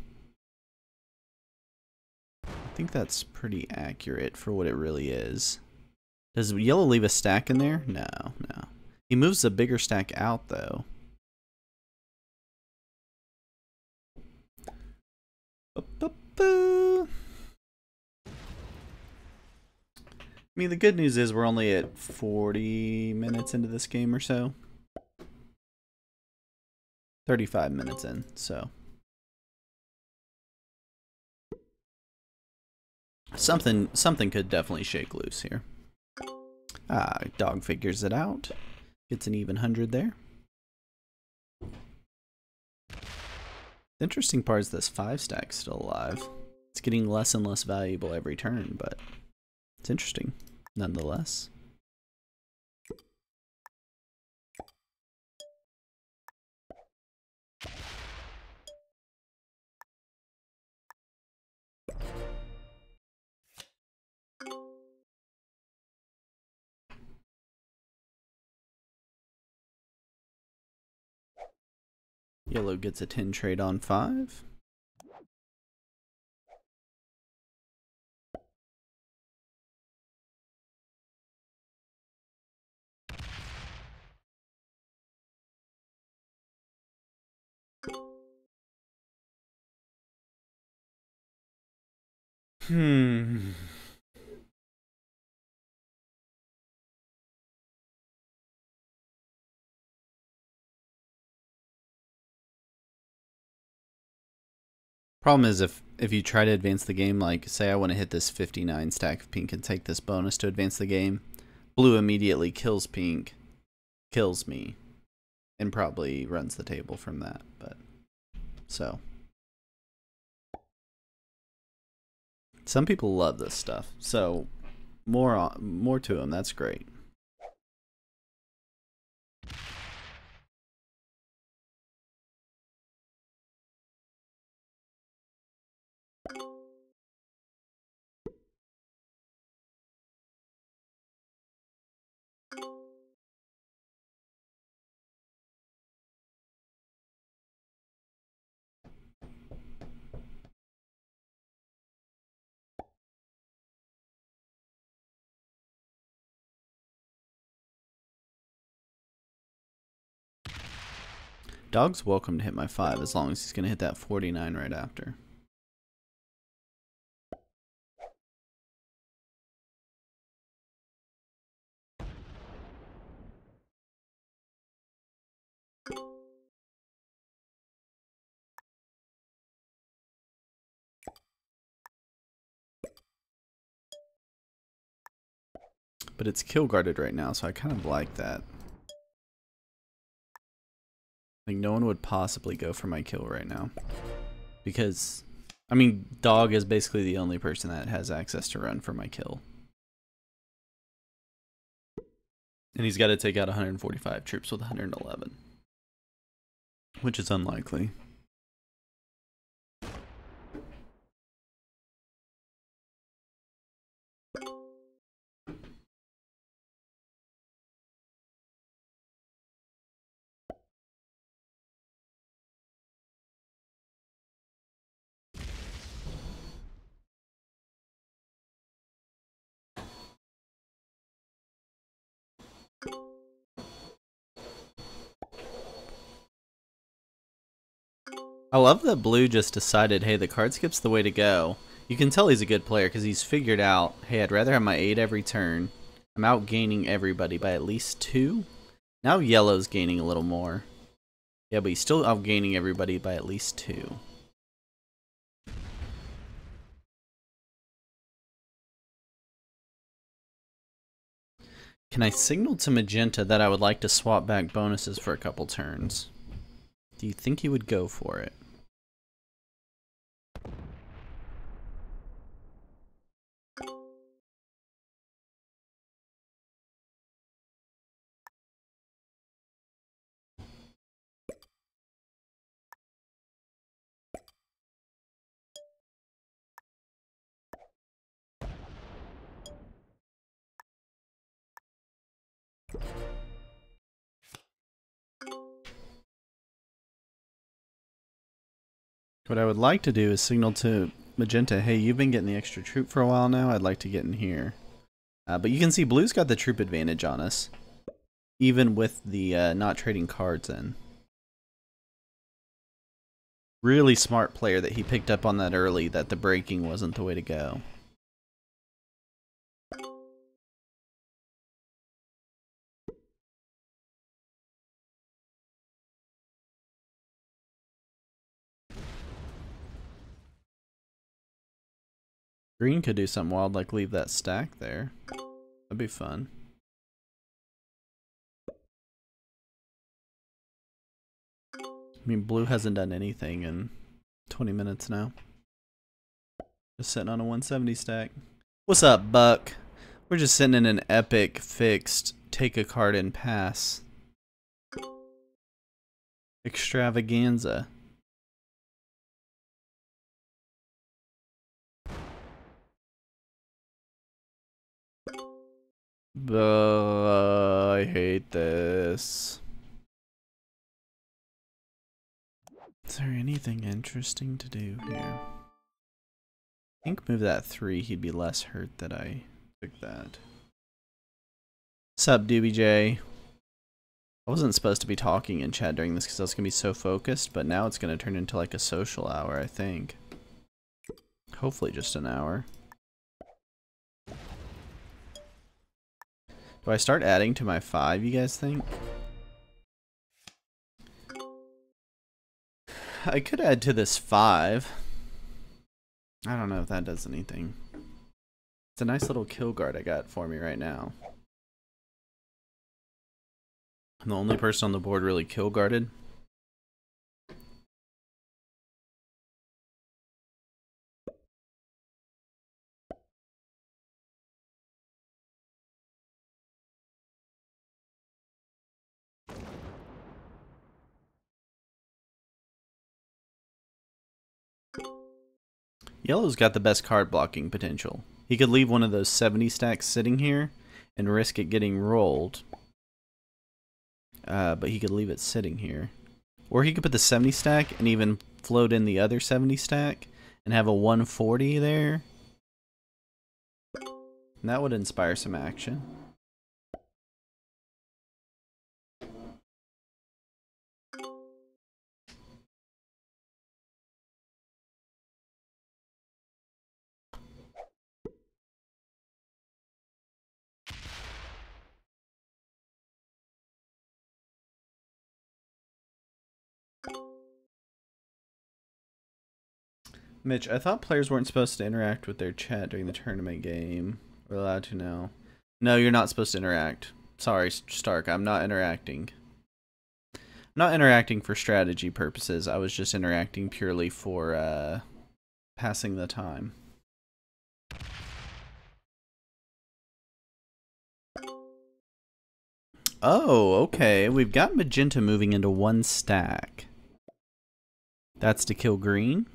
I think that's pretty accurate for what it really is. Does yellow leave a stack in there? No, no. He moves the bigger stack out, though. I mean, the good news is we're only at 40 minutes into this game or so. 35 minutes in, so. Something something could definitely shake loose here. Ah, dog figures it out. Gets an even 100 there. The interesting part is this five stack still alive. It's getting less and less valuable every turn, but it's interesting nonetheless. Yellow gets a 10 trade on 5. Hmm. Problem is if if you try to advance the game, like say I want to hit this 59 stack of pink and take this bonus to advance the game, blue immediately kills pink, kills me, and probably runs the table from that. But so some people love this stuff. So more on, more to them. That's great. Dog's welcome to hit my 5 as long as he's going to hit that 49 right after. But it's kill guarded right now, so I kind of like that. Like no one would possibly go for my kill right now. Because I mean dog is basically the only person that has access to run for my kill. And he's got to take out 145 troops with 111. Which is unlikely. I love that Blue just decided, hey, the card skip's the way to go. You can tell he's a good player because he's figured out, hey, I'd rather have my 8 every turn. I'm outgaining everybody by at least 2. Now Yellow's gaining a little more. Yeah, but he's still outgaining everybody by at least 2. Can I signal to Magenta that I would like to swap back bonuses for a couple turns? Do you think he would go for it? What I would like to do is signal to Magenta, hey, you've been getting the extra troop for a while now. I'd like to get in here. Uh, but you can see Blue's got the troop advantage on us. Even with the uh, not trading cards in. Really smart player that he picked up on that early that the breaking wasn't the way to go. Green could do something wild like leave that stack there. That'd be fun. I mean, blue hasn't done anything in 20 minutes now. Just sitting on a 170 stack. What's up, Buck? We're just sitting in an epic fixed take a card and pass extravaganza. Uh, I hate this. Is there anything interesting to do here? I think move that three, he'd be less hurt that I took that. Sup, Doobie J? I wasn't supposed to be talking in chat during this because I was going to be so focused, but now it's going to turn into like a social hour, I think. Hopefully just an hour. Do I start adding to my five, you guys think? I could add to this five. I don't know if that does anything. It's a nice little kill guard I got for me right now. I'm the only person on the board really kill guarded. Yellow's got the best card blocking potential. He could leave one of those 70 stacks sitting here and risk it getting rolled. Uh, but he could leave it sitting here. Or he could put the 70 stack and even float in the other 70 stack and have a 140 there. And that would inspire some action. Mitch, I thought players weren't supposed to interact with their chat during the tournament game. We're allowed to now. No, you're not supposed to interact. Sorry, Stark, I'm not interacting. I'm not interacting for strategy purposes. I was just interacting purely for uh, passing the time. Oh, okay. We've got magenta moving into one stack. That's to kill green.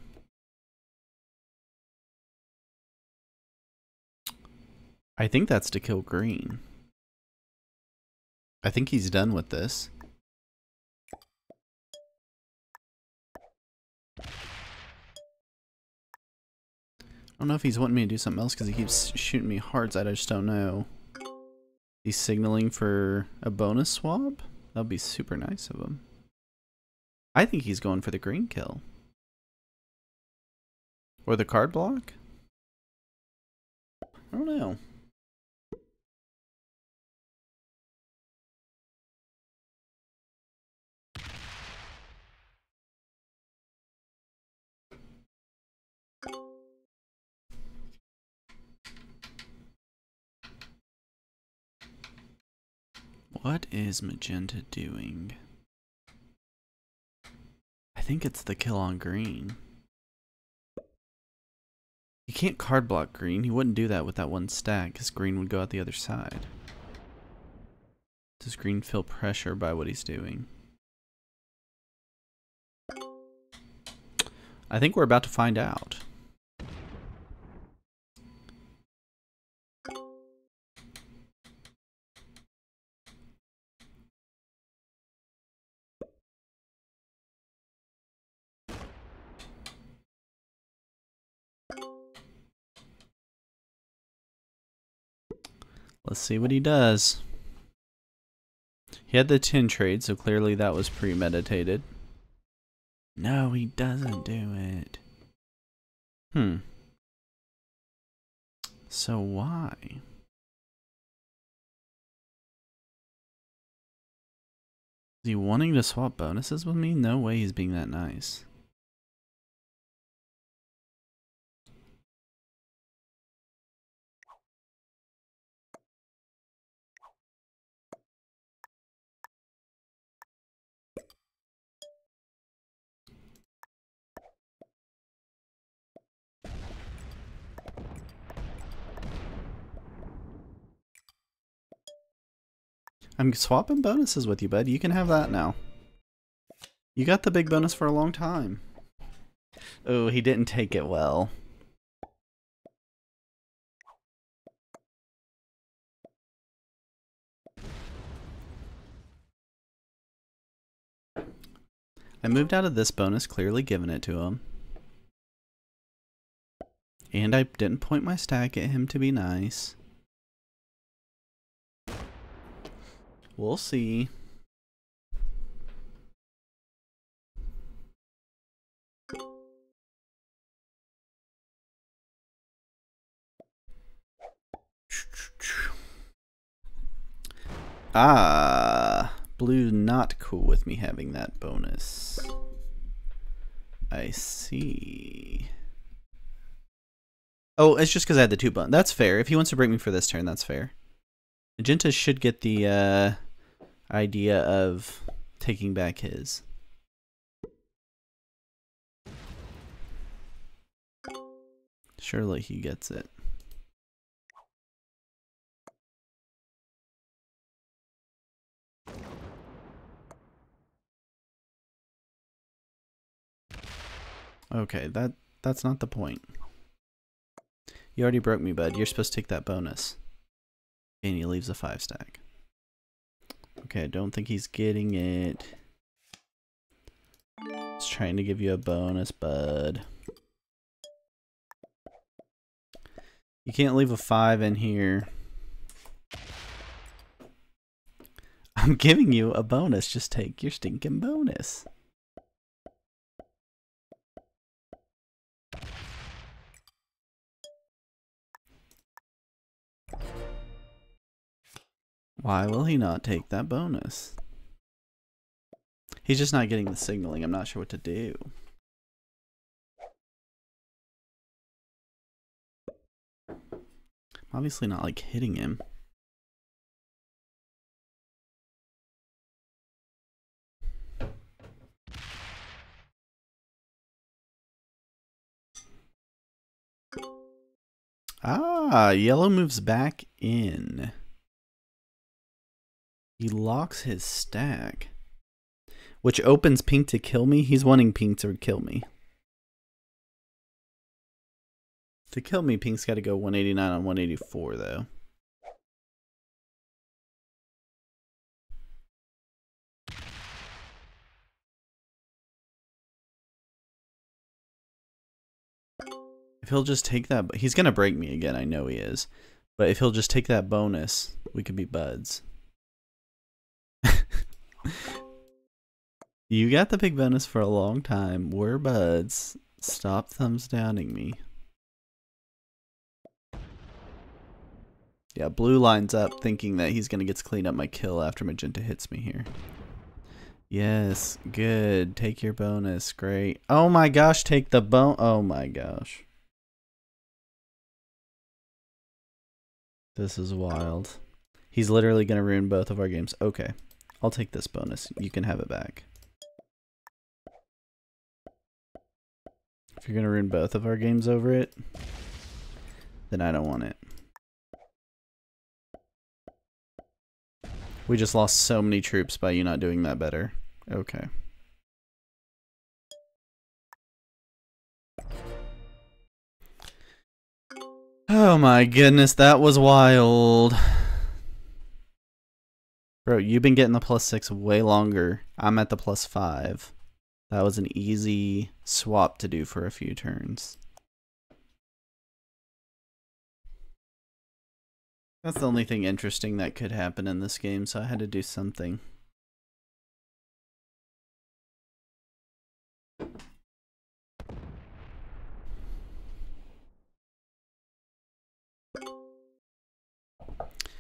I think that's to kill green. I think he's done with this. I don't know if he's wanting me to do something else because he keeps shooting me hearts. I just don't know. He's signaling for a bonus swap? That'd be super nice of him. I think he's going for the green kill. Or the card block? I don't know. What is Magenta doing? I think it's the kill on green. You can't card block green. He wouldn't do that with that one stack because green would go out the other side. Does green feel pressure by what he's doing? I think we're about to find out. Let's see what he does. He had the 10 trade, so clearly that was premeditated. No, he doesn't do it. Hmm. So why? Is he wanting to swap bonuses with me? No way he's being that nice. I'm swapping bonuses with you, bud. You can have that now. You got the big bonus for a long time. Oh, he didn't take it well. I moved out of this bonus, clearly giving it to him. And I didn't point my stack at him to be nice. We'll see. Ah, blue not cool with me having that bonus. I see. Oh, it's just because I had the two button. That's fair. If he wants to break me for this turn, that's fair. Magenta should get the uh, idea of taking back his. Surely he gets it. Okay, that that's not the point. You already broke me, bud. You're supposed to take that bonus. And he leaves a five stack. Okay, I don't think he's getting it. He's trying to give you a bonus, bud. You can't leave a five in here. I'm giving you a bonus. Just take your stinking bonus. Why will he not take that bonus? He's just not getting the signaling. I'm not sure what to do. obviously not like hitting him. Ah, yellow moves back in. He locks his stack. Which opens pink to kill me. He's wanting pink to kill me. To kill me, pink's got to go 189 on 184, though. If he'll just take that, he's going to break me again. I know he is. But if he'll just take that bonus, we could be buds. You got the big bonus for a long time. We're buds. Stop thumbs downing me. Yeah, blue lines up thinking that he's going to get to clean up my kill after magenta hits me here. Yes, good. Take your bonus. Great. Oh my gosh, take the bone. Oh my gosh. This is wild. He's literally going to ruin both of our games. Okay. I'll take this bonus. You can have it back. If you're going to ruin both of our games over it, then I don't want it. We just lost so many troops by you not doing that better. Okay. Oh my goodness, that was wild. Bro, you've been getting the plus six way longer. I'm at the plus five. That was an easy swap to do for a few turns. That's the only thing interesting that could happen in this game, so I had to do something.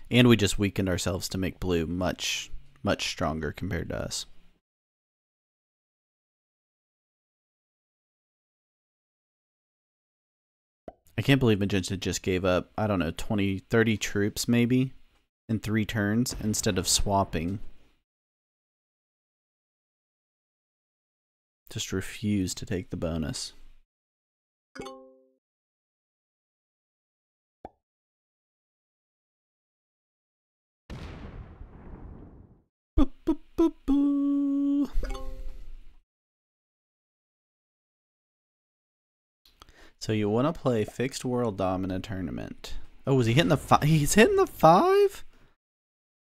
And we just weakened ourselves to make blue much, much stronger compared to us. I can't believe Magenta just gave up, I don't know, 20, 30 troops maybe in three turns instead of swapping. Just refused to take the bonus. Boop, boop, boop, boo. So you want to play fixed world dominant tournament. Oh, was he hitting the five? He's hitting the five?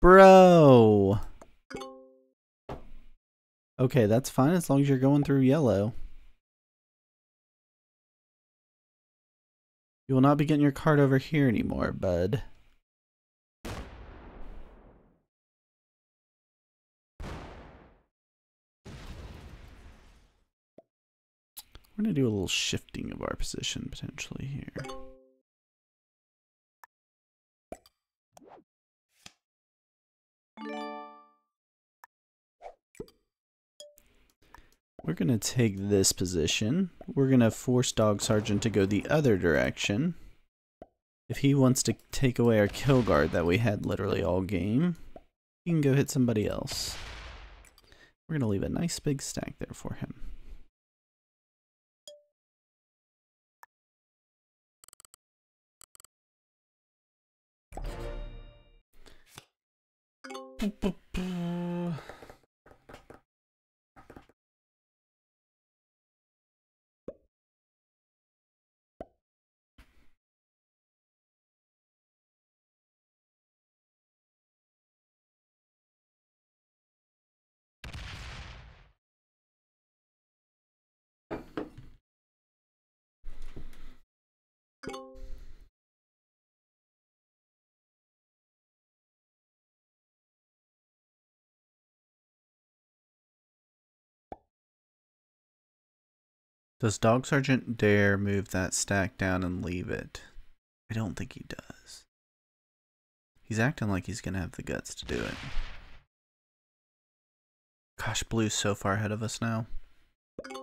Bro. Okay, that's fine as long as you're going through yellow. You will not be getting your card over here anymore, bud. We're going to do a little shifting of our position potentially here. We're going to take this position. We're going to force Dog Sergeant to go the other direction. If he wants to take away our kill guard that we had literally all game, he can go hit somebody else. We're going to leave a nice big stack there for him. boop, boop, boop. Does Dog Sergeant dare move that stack down and leave it? I don't think he does. He's acting like he's going to have the guts to do it. Gosh, Blue's so far ahead of us now.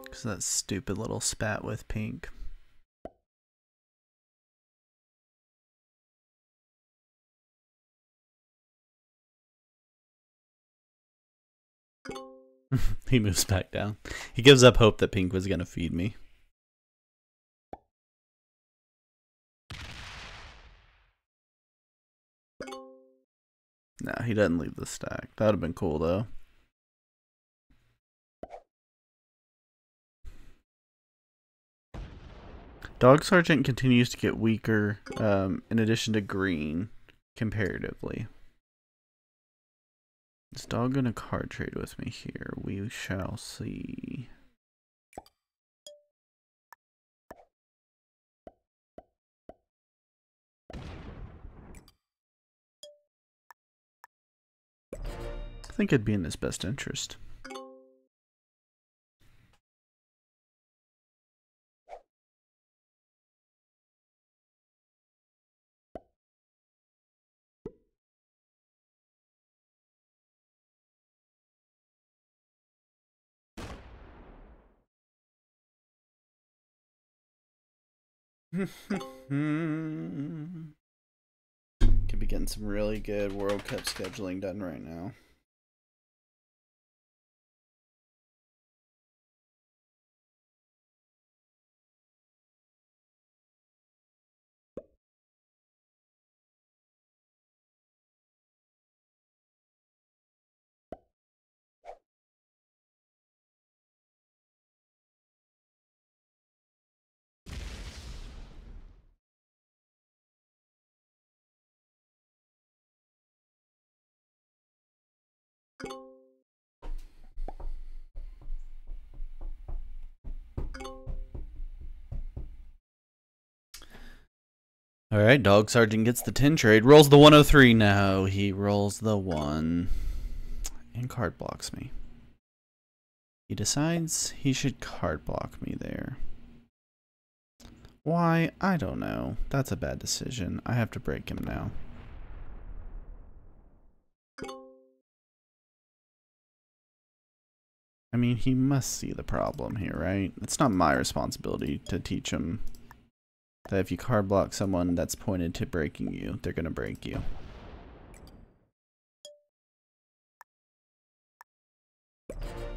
Because that stupid little spat with Pink. he moves back down. He gives up hope that Pink was going to feed me. Nah, he doesn't leave the stack. That would have been cool, though. Dog Sergeant continues to get weaker um, in addition to green, comparatively. Is dog gonna card trade with me here? We shall see. I think it'd be in his best interest. Could be getting some really good World Cup scheduling done right now. All right, Dog Sergeant gets the 10 trade. Rolls the 103. No, he rolls the 1. And card blocks me. He decides he should card block me there. Why? I don't know. That's a bad decision. I have to break him now. I mean, he must see the problem here, right? It's not my responsibility to teach him that if you card block someone that's pointed to breaking you, they're going to break you.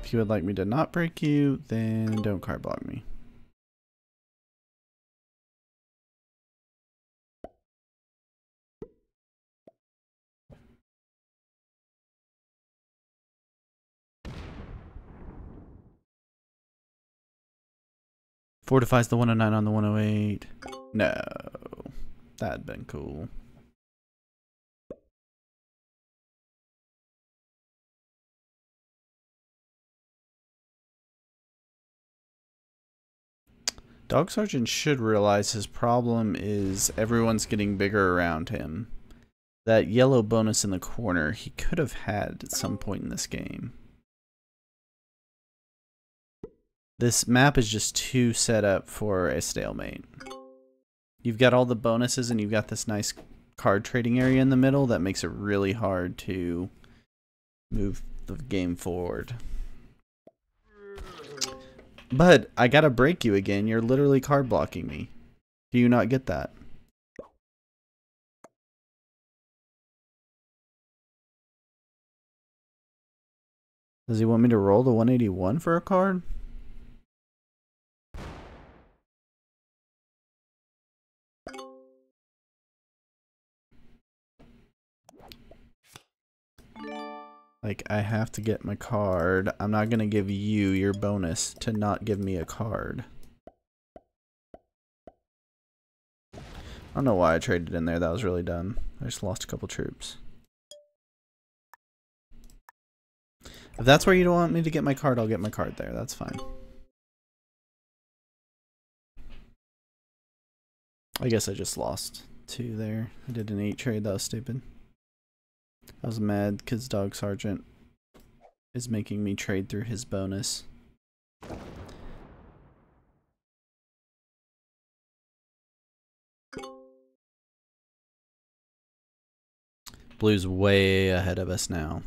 If you would like me to not break you, then don't card block me. Fortifies the 109 on the 108. No. That'd been cool. Dog Sergeant should realize his problem is everyone's getting bigger around him. That yellow bonus in the corner he could have had at some point in this game. This map is just too set up for a stalemate. You've got all the bonuses and you've got this nice card trading area in the middle that makes it really hard to move the game forward. But I gotta break you again. You're literally card blocking me. Do you not get that? Does he want me to roll the 181 for a card? Like, I have to get my card. I'm not going to give you your bonus to not give me a card. I don't know why I traded in there. That was really dumb. I just lost a couple troops. If that's where you don't want me to get my card, I'll get my card there. That's fine. I guess I just lost two there. I did an 8 trade. That was stupid. I was mad because Dog Sergeant is making me trade through his bonus. Blue's way ahead of us now.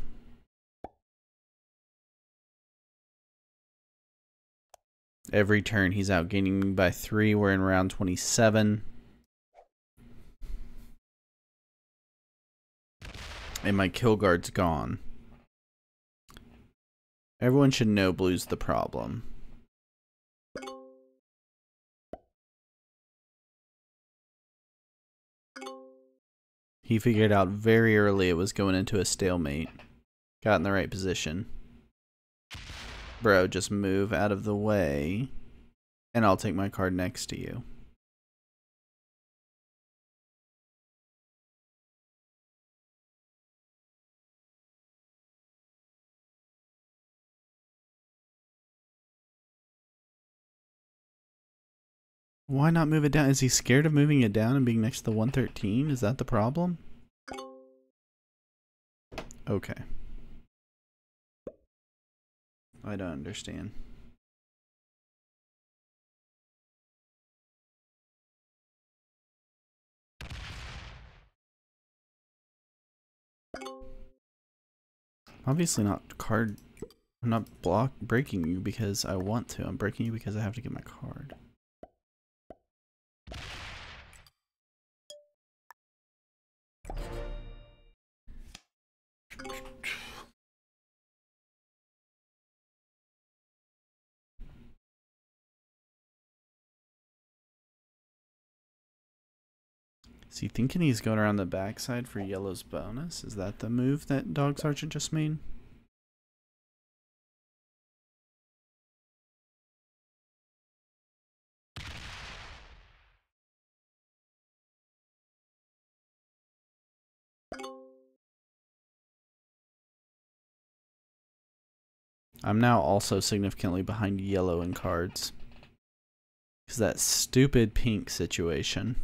Every turn he's outgaining me by three. We're in round 27. And my kill guard's gone. Everyone should know blue's the problem. He figured out very early it was going into a stalemate. Got in the right position. Bro, just move out of the way. And I'll take my card next to you. Why not move it down? Is he scared of moving it down and being next to the 113? Is that the problem? Okay. I don't understand. Obviously not card. I'm not block breaking you because I want to. I'm breaking you because I have to get my card. Is he thinking he's going around the backside for yellow's bonus? Is that the move that Dog Sergeant just made? I'm now also significantly behind yellow in cards. Because that stupid pink situation.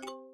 you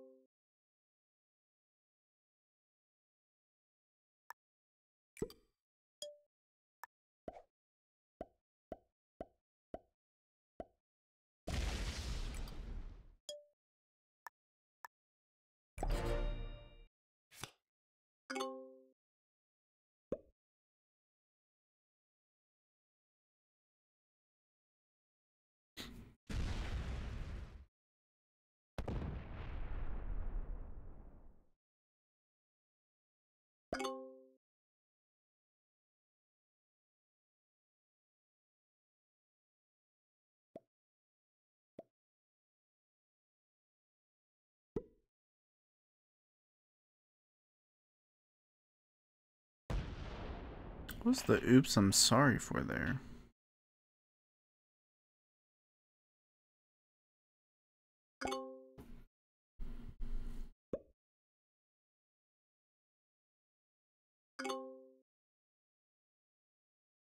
What's the oops I'm sorry for there?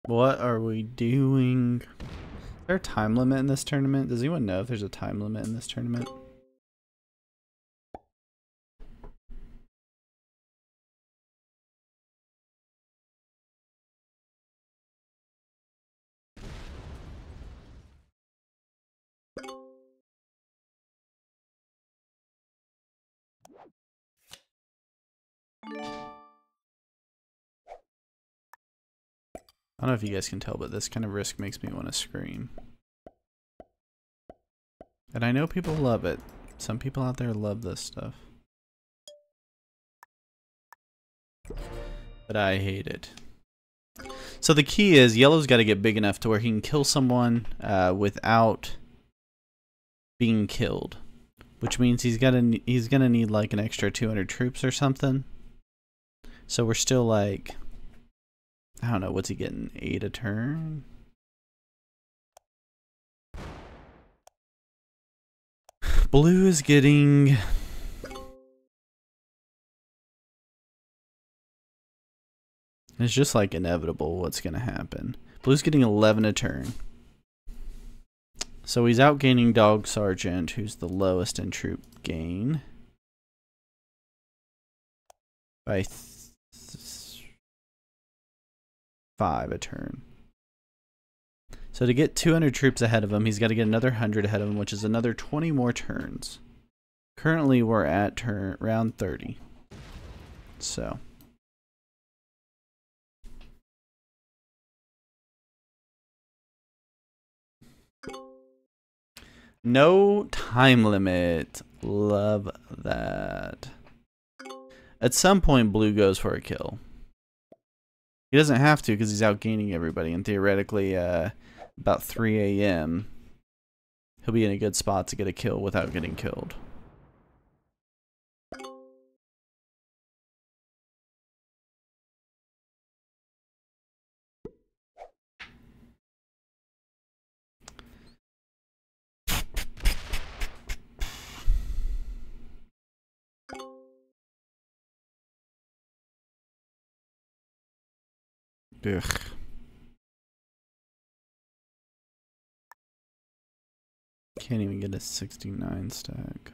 What are we doing? Is there a time limit in this tournament? Does anyone know if there's a time limit in this tournament? Don't know if you guys can tell, but this kind of risk makes me want to scream. And I know people love it. Some people out there love this stuff. But I hate it. So the key is yellow's got to get big enough to where he can kill someone uh, without being killed, which means he's to he's gonna need like an extra 200 troops or something. So we're still like I don't know, what's he getting? Eight a turn? Blue is getting... It's just like inevitable what's going to happen. Blue's getting 11 a turn. So he's outgaining Dog Sergeant, who's the lowest in troop gain. By five a turn. So to get 200 troops ahead of him, he's got to get another 100 ahead of him, which is another 20 more turns. Currently, we're at turn round 30. So. No time limit. Love that. At some point, blue goes for a kill. He doesn't have to because he's outgaining everybody, and theoretically, uh, about 3 a.m., he'll be in a good spot to get a kill without getting killed. Ugh. Can't even get a 69 stack.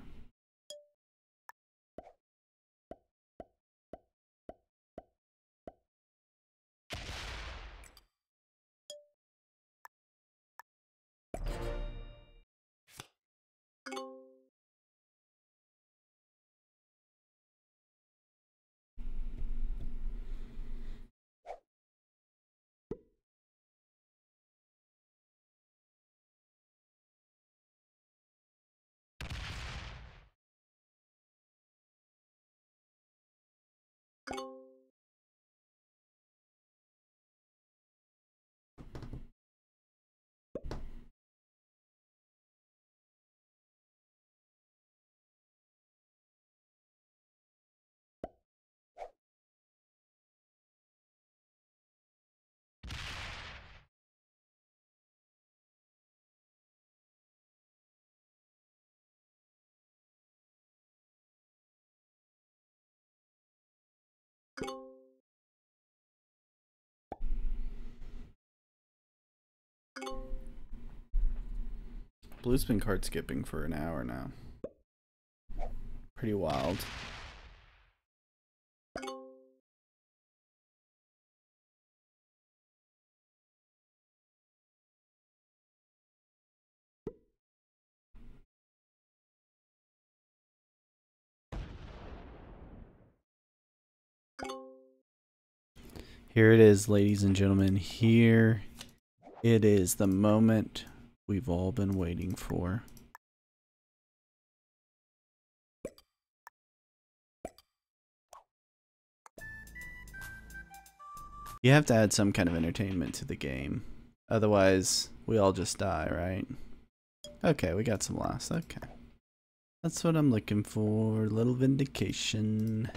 Blue's been card skipping for an hour now. Pretty wild. Here it is, ladies and gentlemen. Here it is, the moment we've all been waiting for. You have to add some kind of entertainment to the game. Otherwise, we all just die, right? Okay, we got some loss. Okay. That's what I'm looking for. Little vindication.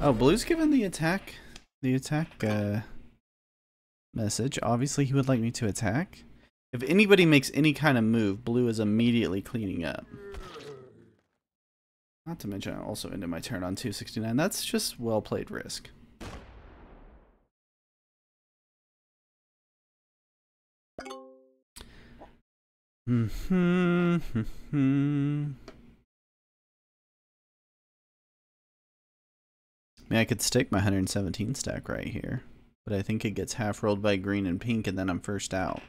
Oh, blue's given the attack, the attack uh, message. Obviously, he would like me to attack. If anybody makes any kind of move, blue is immediately cleaning up. Not to mention, I also ended my turn on 269. That's just well played risk. Hmm. Hmm. I mean, I could stick my 117 stack right here, but I think it gets half rolled by green and pink, and then I'm first out.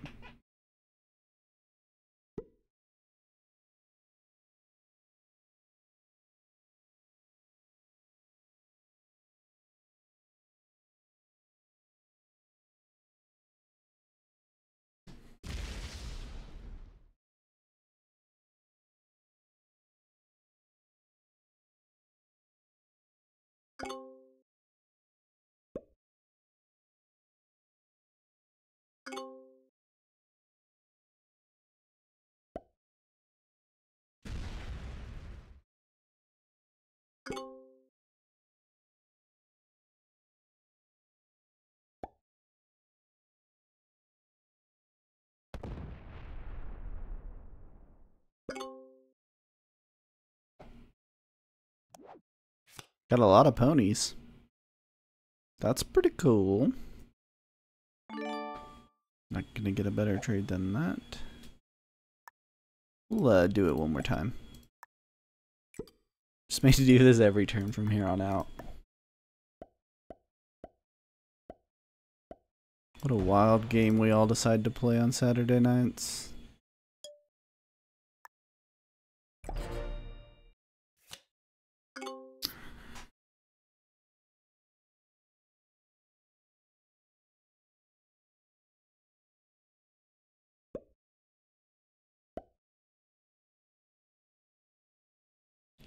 Got a lot of ponies. That's pretty cool. Not gonna get a better trade than that. We'll uh, do it one more time. Just make to do this every turn from here on out. What a wild game we all decide to play on Saturday nights.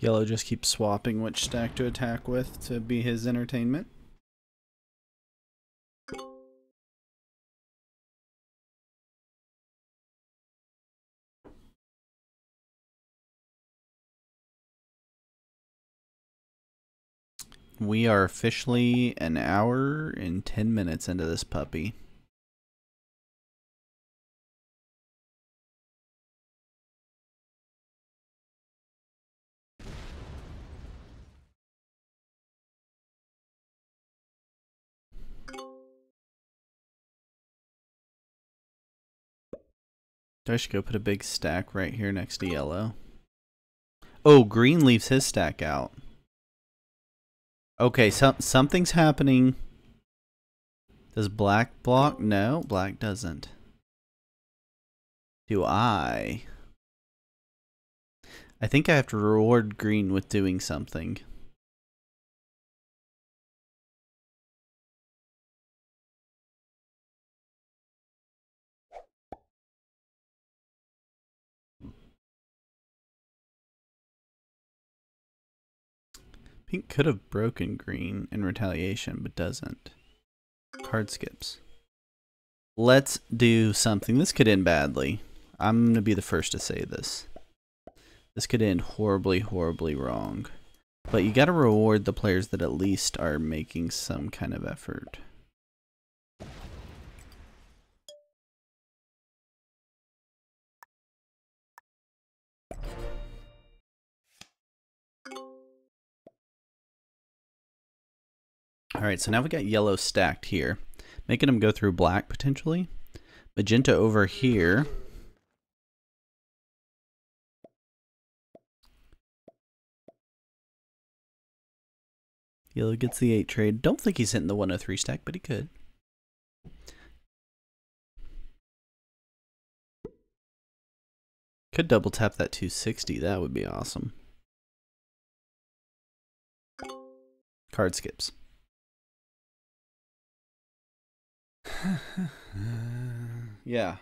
Yellow just keeps swapping which stack to attack with to be his entertainment. We are officially an hour and 10 minutes into this puppy. I should go put a big stack right here next to yellow. Oh, green leaves his stack out. Okay, so something's happening. Does black block? No, black doesn't. Do I? I think I have to reward green with doing something. Pink could have broken green in retaliation, but doesn't. Card skips. Let's do something. This could end badly. I'm going to be the first to say this. This could end horribly, horribly wrong. But you got to reward the players that at least are making some kind of effort. All right, so now we got yellow stacked here, making them go through black potentially. Magenta over here. Yellow gets the 8 trade. Don't think he's hitting the 103 stack, but he could. Could double tap that 260. That would be awesome. Card skips. yeah.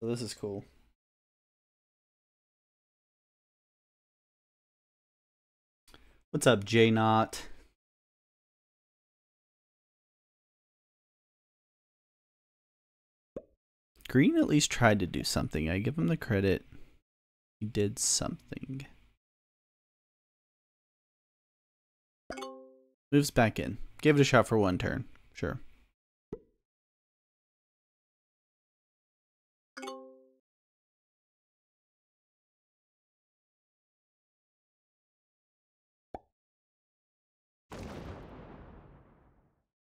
So this is cool. What's up, J Knot? Green at least tried to do something. I give him the credit. He did something. Moves back in. Give it a shot for one turn. Sure.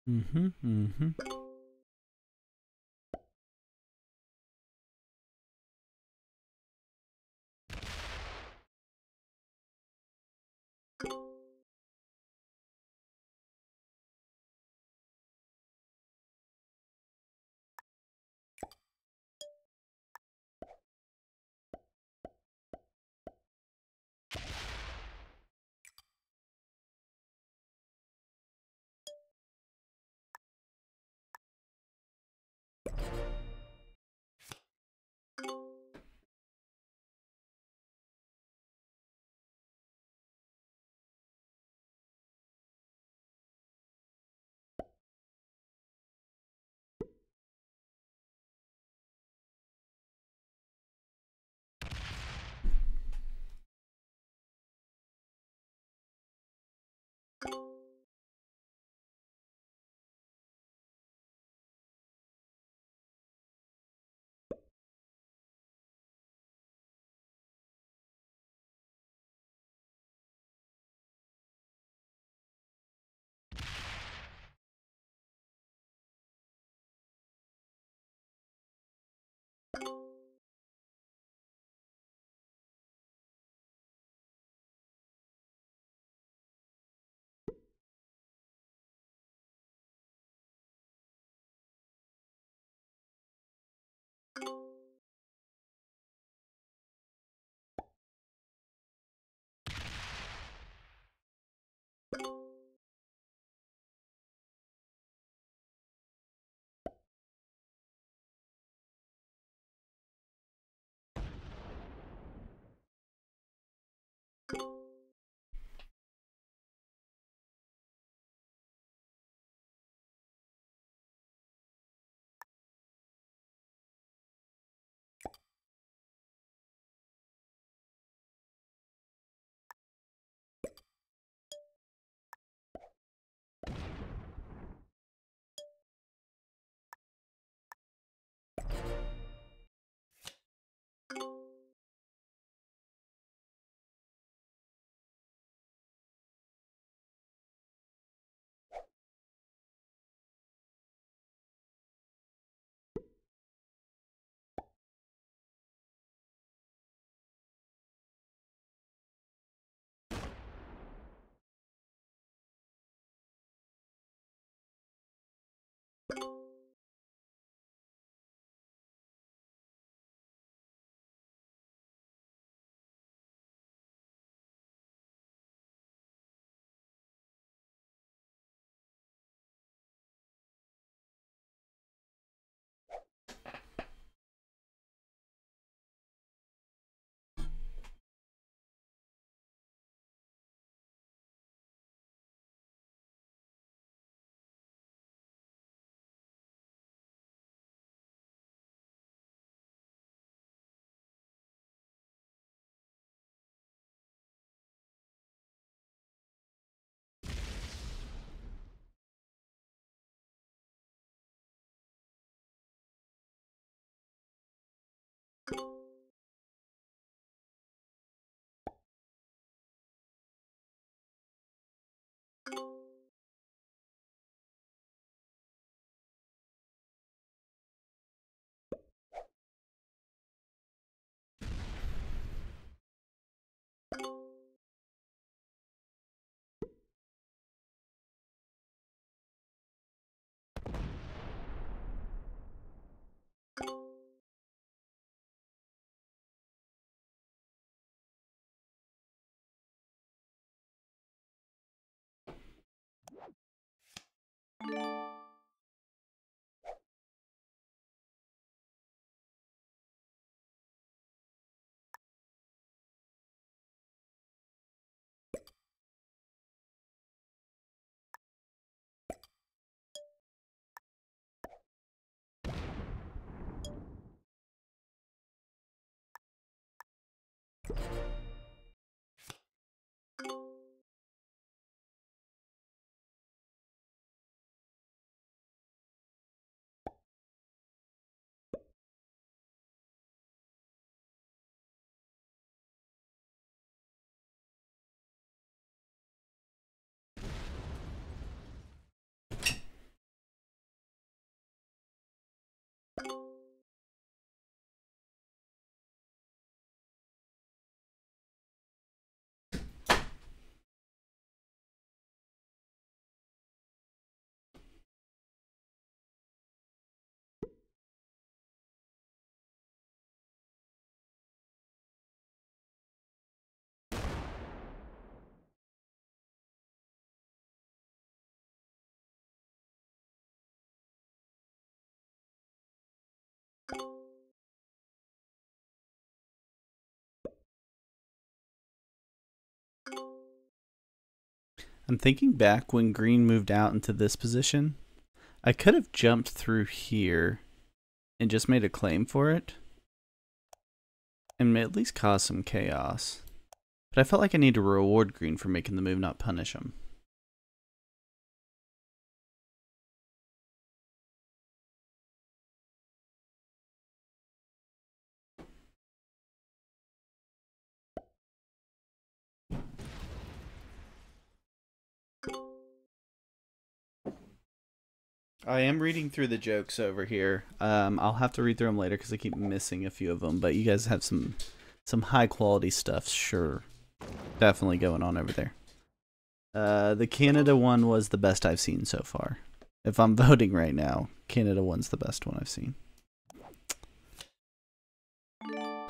Mm-hmm, mm-hmm. you you m I'm thinking back when green moved out into this position. I could have jumped through here and just made a claim for it. And at least cause some chaos. But I felt like I need to reward green for making the move, not punish him. I am reading through the jokes over here. Um, I'll have to read through them later because I keep missing a few of them. But you guys have some some high quality stuff, sure, definitely going on over there. Uh, the Canada one was the best I've seen so far. If I'm voting right now, Canada one's the best one I've seen.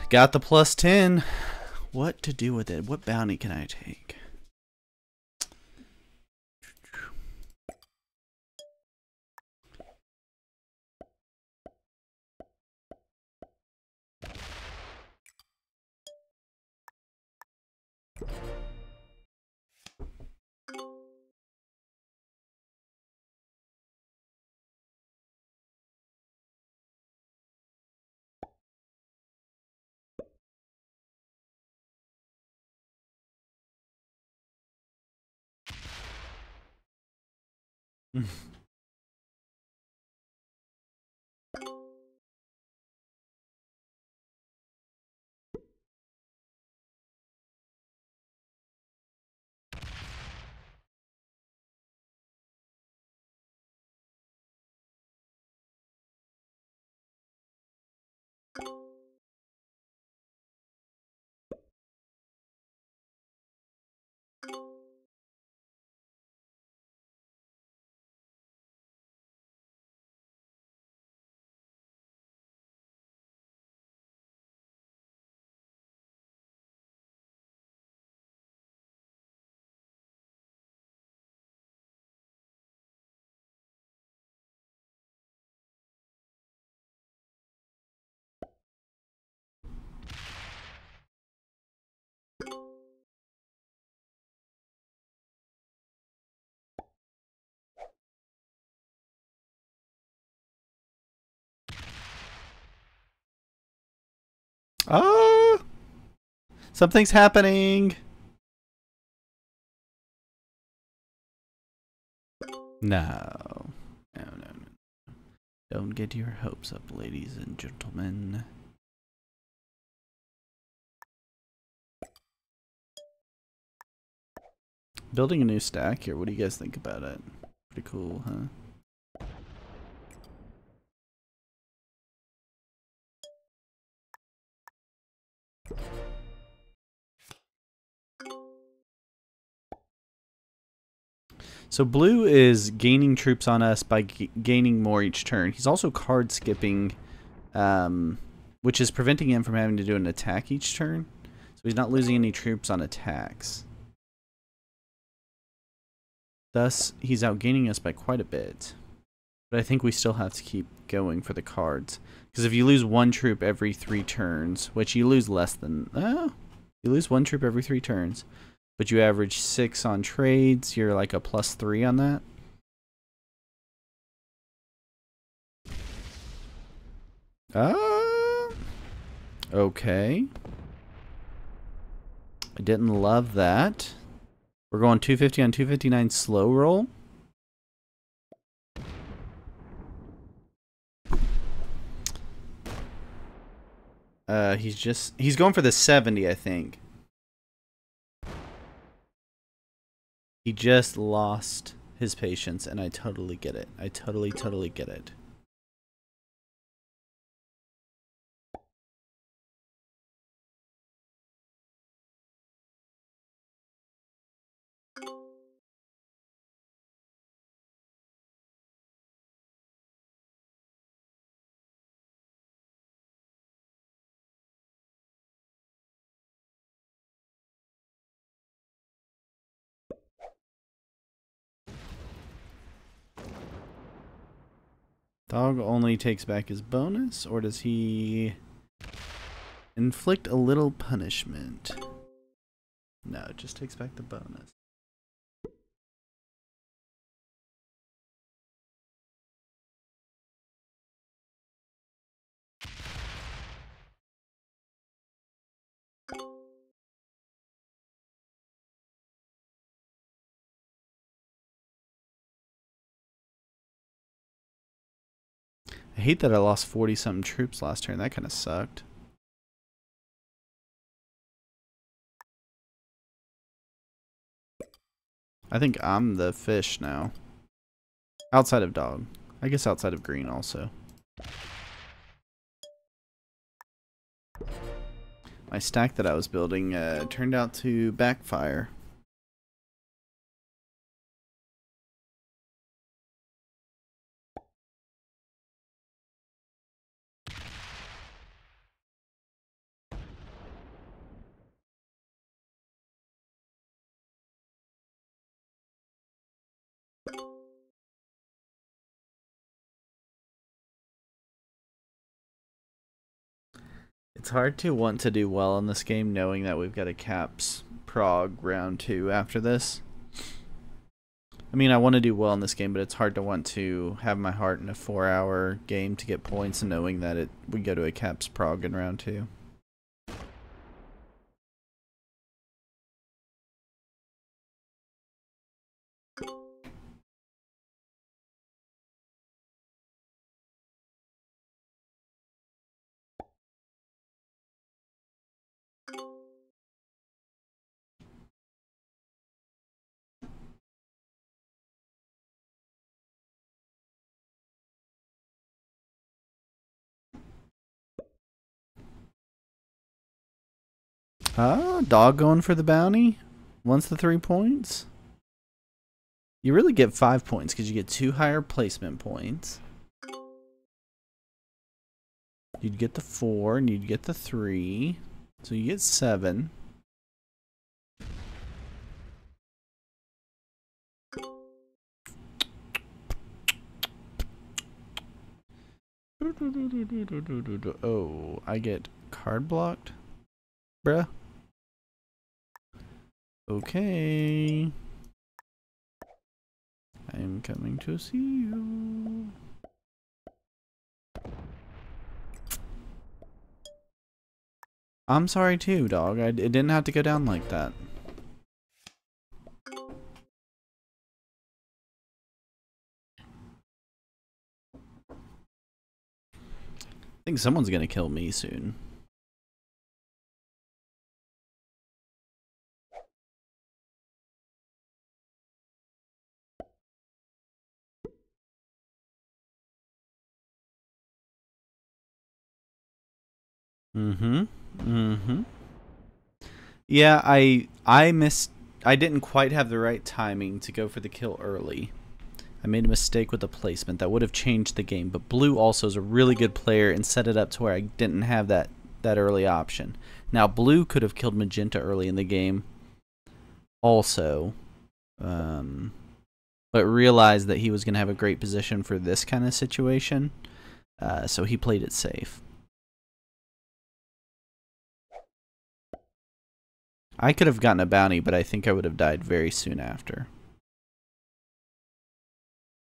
Got the plus ten. What to do with it? What bounty can I take? you Oh! Something's happening! No. No, no, no. Don't get your hopes up, ladies and gentlemen. Building a new stack here, what do you guys think about it? Pretty cool, huh? So blue is gaining troops on us by gaining more each turn. He's also card skipping, um, which is preventing him from having to do an attack each turn. So he's not losing any troops on attacks. Thus, he's outgaining us by quite a bit. But I think we still have to keep going for the cards. Because if you lose one troop every three turns, which you lose less than... Oh, you lose one troop every three turns but you average six on trades, you're like a plus three on that. Uh, okay. I didn't love that. We're going 250 on 259 slow roll. Uh, he's just, he's going for the 70, I think. He just lost his patience, and I totally get it. I totally, totally get it. Dog only takes back his bonus, or does he inflict a little punishment? No, it just takes back the bonus. I hate that I lost 40 something troops last turn. That kind of sucked. I think I'm the fish now. Outside of dog. I guess outside of green also. My stack that I was building uh, turned out to backfire. It's hard to want to do well in this game knowing that we've got a caps prog round two after this. I mean, I want to do well in this game, but it's hard to want to have my heart in a four-hour game to get points, and knowing that it we go to a caps prog in round two. Ah, dog going for the bounty. Once the three points. You really get five points because you get two higher placement points. You'd get the four and you'd get the three. So you get seven. Oh, I get card blocked? Bruh. Okay. I'm coming to see you. I'm sorry too, dog. I, it didn't have to go down like that. I think someone's gonna kill me soon. Mm-hmm. Mm-hmm. Yeah, I I missed I didn't quite have the right timing to go for the kill early. I made a mistake with the placement that would have changed the game, but blue also is a really good player and set it up to where I didn't have that that early option. Now blue could have killed magenta early in the game also. Um, but realized that he was going to have a great position for this kind of situation. Uh, so he played it safe. I could have gotten a bounty, but I think I would have died very soon after.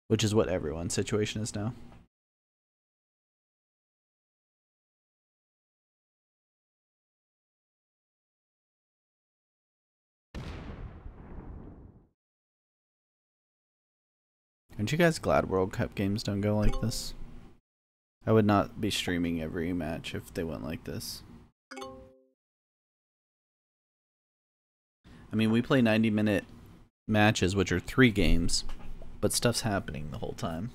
Which is what everyone's situation is now. Aren't you guys glad World Cup games don't go like this? I would not be streaming every match if they went like this. I mean, we play 90 minute matches, which are three games, but stuff's happening the whole time.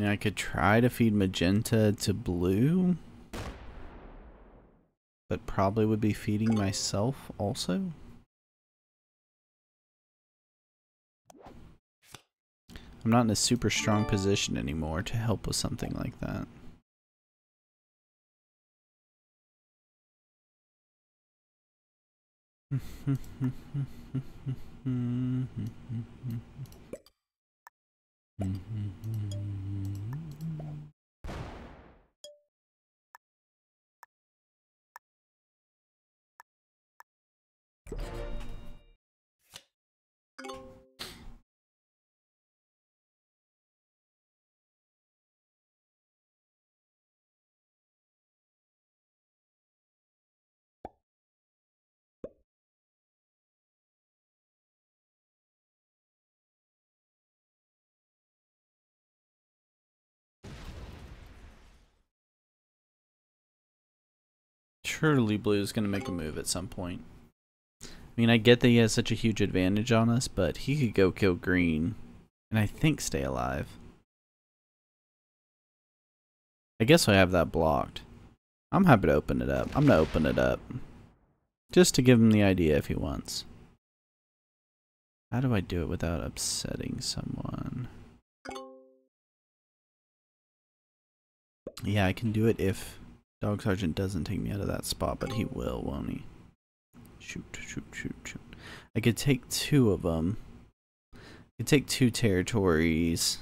I could try to feed magenta to blue, but probably would be feeding myself also. I'm not in a super strong position anymore to help with something like that. Surely blue is going to make a move at some point. I mean, I get that he has such a huge advantage on us, but he could go kill green and I think stay alive. I guess I have that blocked. I'm happy to open it up. I'm going to open it up. Just to give him the idea if he wants. How do I do it without upsetting someone? Yeah, I can do it if Dog Sergeant doesn't take me out of that spot, but he will, won't he? Shoot, shoot, shoot, shoot. I could take two of them. I could take two territories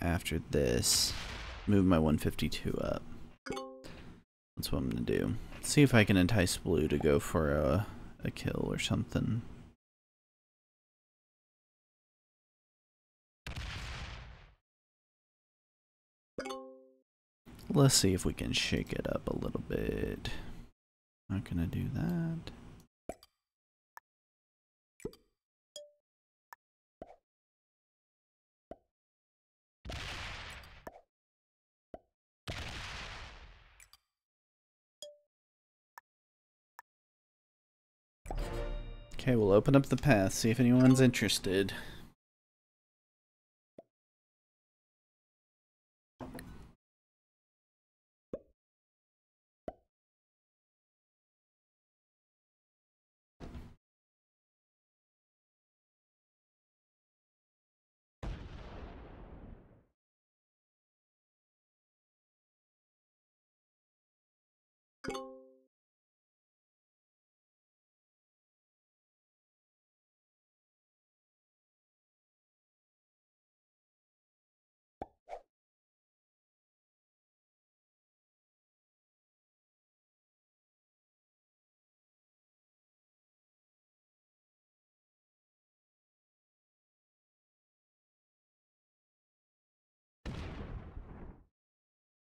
after this. Move my 152 up. That's what I'm going to do. See if I can entice Blue to go for a, a kill or something. Let's see if we can shake it up a little bit. Not gonna do that. Okay, we'll open up the path, see if anyone's interested.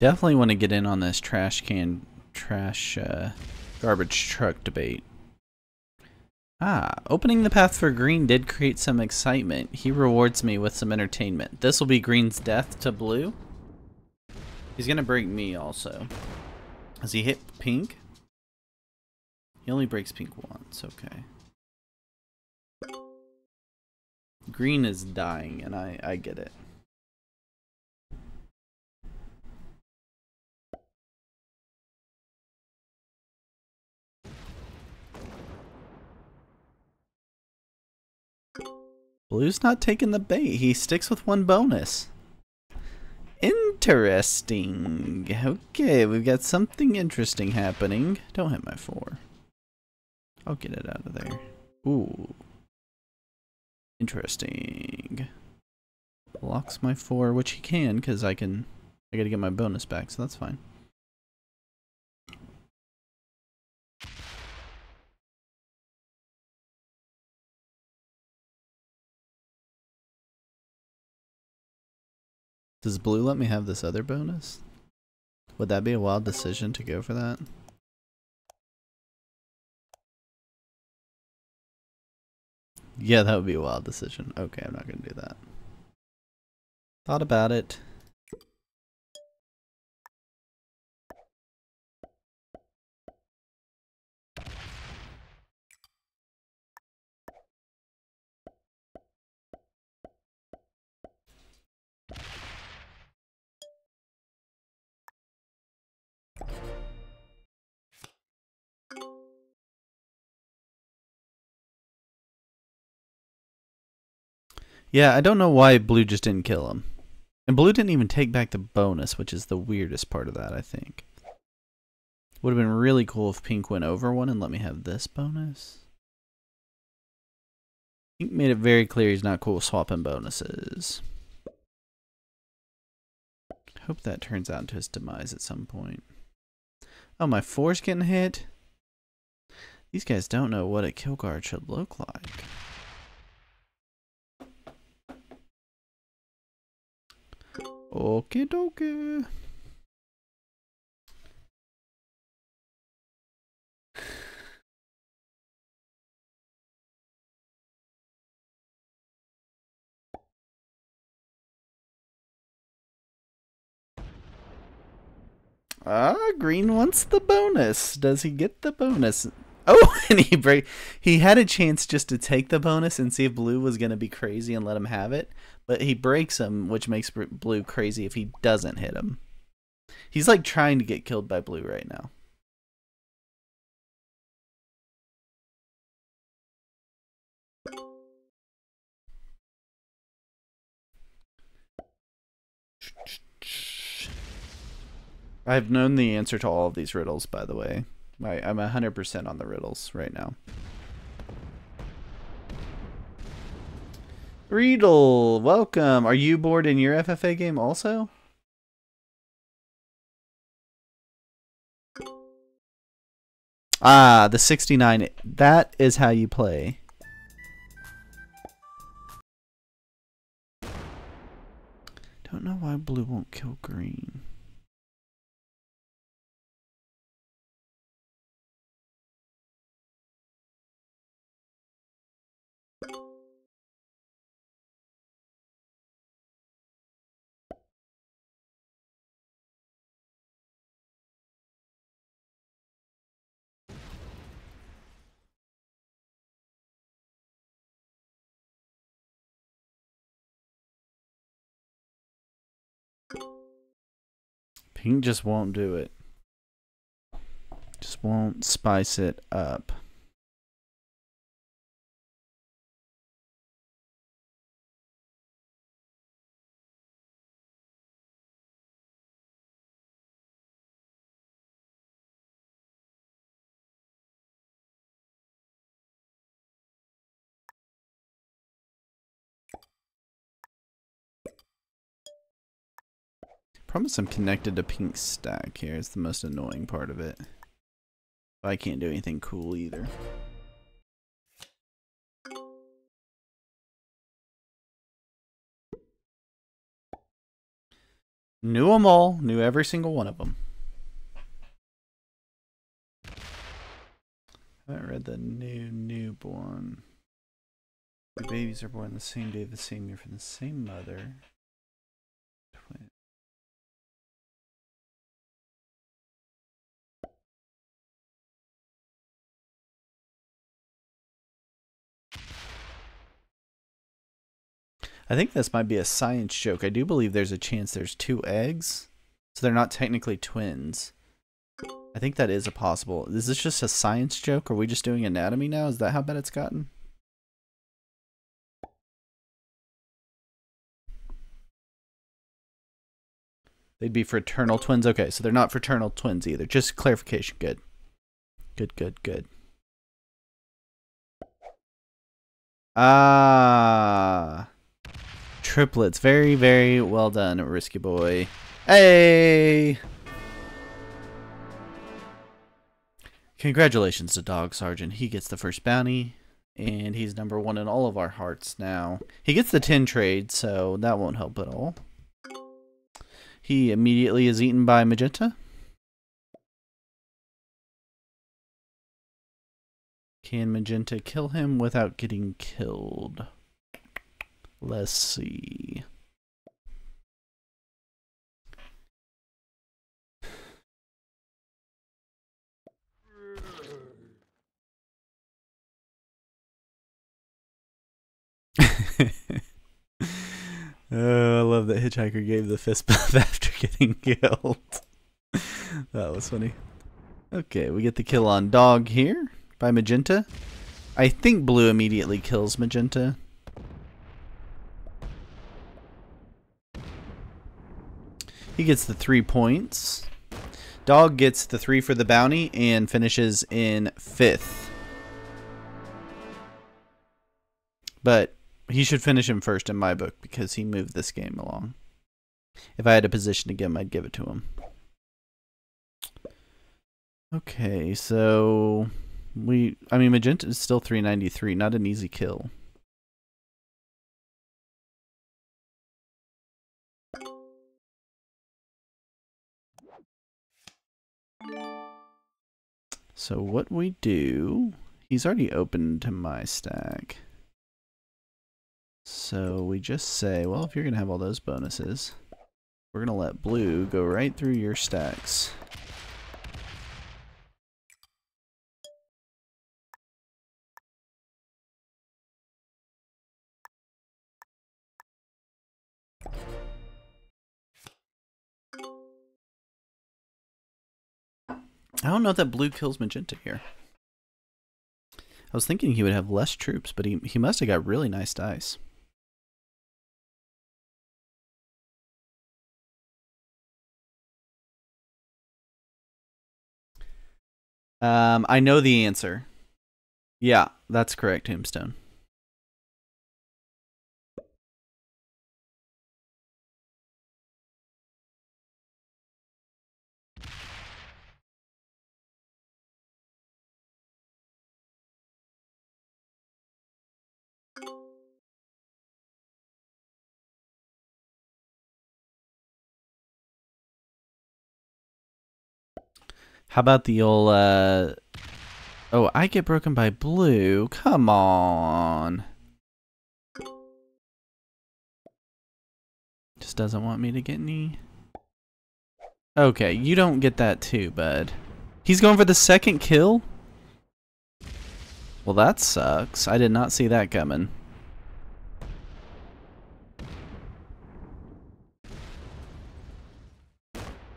Definitely want to get in on this trash can, trash, uh, garbage truck debate. Ah, opening the path for Green did create some excitement. He rewards me with some entertainment. This will be Green's death to Blue. He's gonna break me also. Has he hit Pink? He only breaks Pink once, okay. Green is dying, and I, I get it. Blue's not taking the bait. He sticks with one bonus. Interesting. Okay, we've got something interesting happening. Don't hit my four. I'll get it out of there. Ooh. Interesting. Blocks my four, which he can, because I can... I gotta get my bonus back, so that's fine. Does blue let me have this other bonus? Would that be a wild decision to go for that? Yeah, that would be a wild decision. Okay, I'm not going to do that. Thought about it. Yeah, I don't know why blue just didn't kill him. And blue didn't even take back the bonus, which is the weirdest part of that, I think. Would have been really cool if pink went over one and let me have this bonus. Pink made it very clear he's not cool swapping bonuses. Hope that turns out into his demise at some point. Oh, my four's getting hit? These guys don't know what a kill guard should look like. Okay, dokie. Ah, green wants the bonus. Does he get the bonus? Oh, and he break. He had a chance just to take the bonus and see if blue was gonna be crazy and let him have it, but he breaks him, which makes blue crazy if he doesn't hit him. He's like trying to get killed by blue right now. I've known the answer to all of these riddles, by the way. I, I'm 100% on the riddles right now. Riedel, welcome. Are you bored in your FFA game also? Ah, the 69. That is how you play. Don't know why blue won't kill green. Pink just won't do it. Just won't spice it up. Promise I'm connected to pink stack here. It's the most annoying part of it. I can't do anything cool either. Knew them all. Knew every single one of them. I haven't read the new newborn. The babies are born the same day, the same year, from the same mother. I think this might be a science joke. I do believe there's a chance there's two eggs, so they're not technically twins. I think that is a possible. Is this just a science joke? Are we just doing anatomy now? Is that how bad it's gotten? They'd be fraternal twins. Okay, so they're not fraternal twins either. Just clarification. Good. Good, good, good. Ah triplets. Very, very well done, Risky Boy. Hey! Congratulations to Dog Sergeant. He gets the first bounty, and he's number one in all of our hearts now. He gets the tin trade, so that won't help at all. He immediately is eaten by Magenta. Can Magenta kill him without getting killed? Let's see. oh, I love that Hitchhiker gave the fist bump after getting killed. that was funny. Okay, we get the kill on Dog here by Magenta. I think Blue immediately kills Magenta. He gets the three points. Dog gets the three for the bounty and finishes in fifth. But he should finish him first in my book because he moved this game along. If I had a position to give him, I'd give it to him. Okay, so we I mean Magenta is still 393, not an easy kill. So what we do, he's already opened to my stack. So we just say, well, if you're going to have all those bonuses, we're going to let blue go right through your stacks. I don't know that blue kills magenta here. I was thinking he would have less troops, but he, he must have got really nice dice. Um, I know the answer. Yeah, that's correct, Tombstone. How about the old, uh... Oh, I get broken by blue? Come on. Just doesn't want me to get any... Okay, you don't get that too, bud. He's going for the second kill? Well, that sucks. I did not see that coming.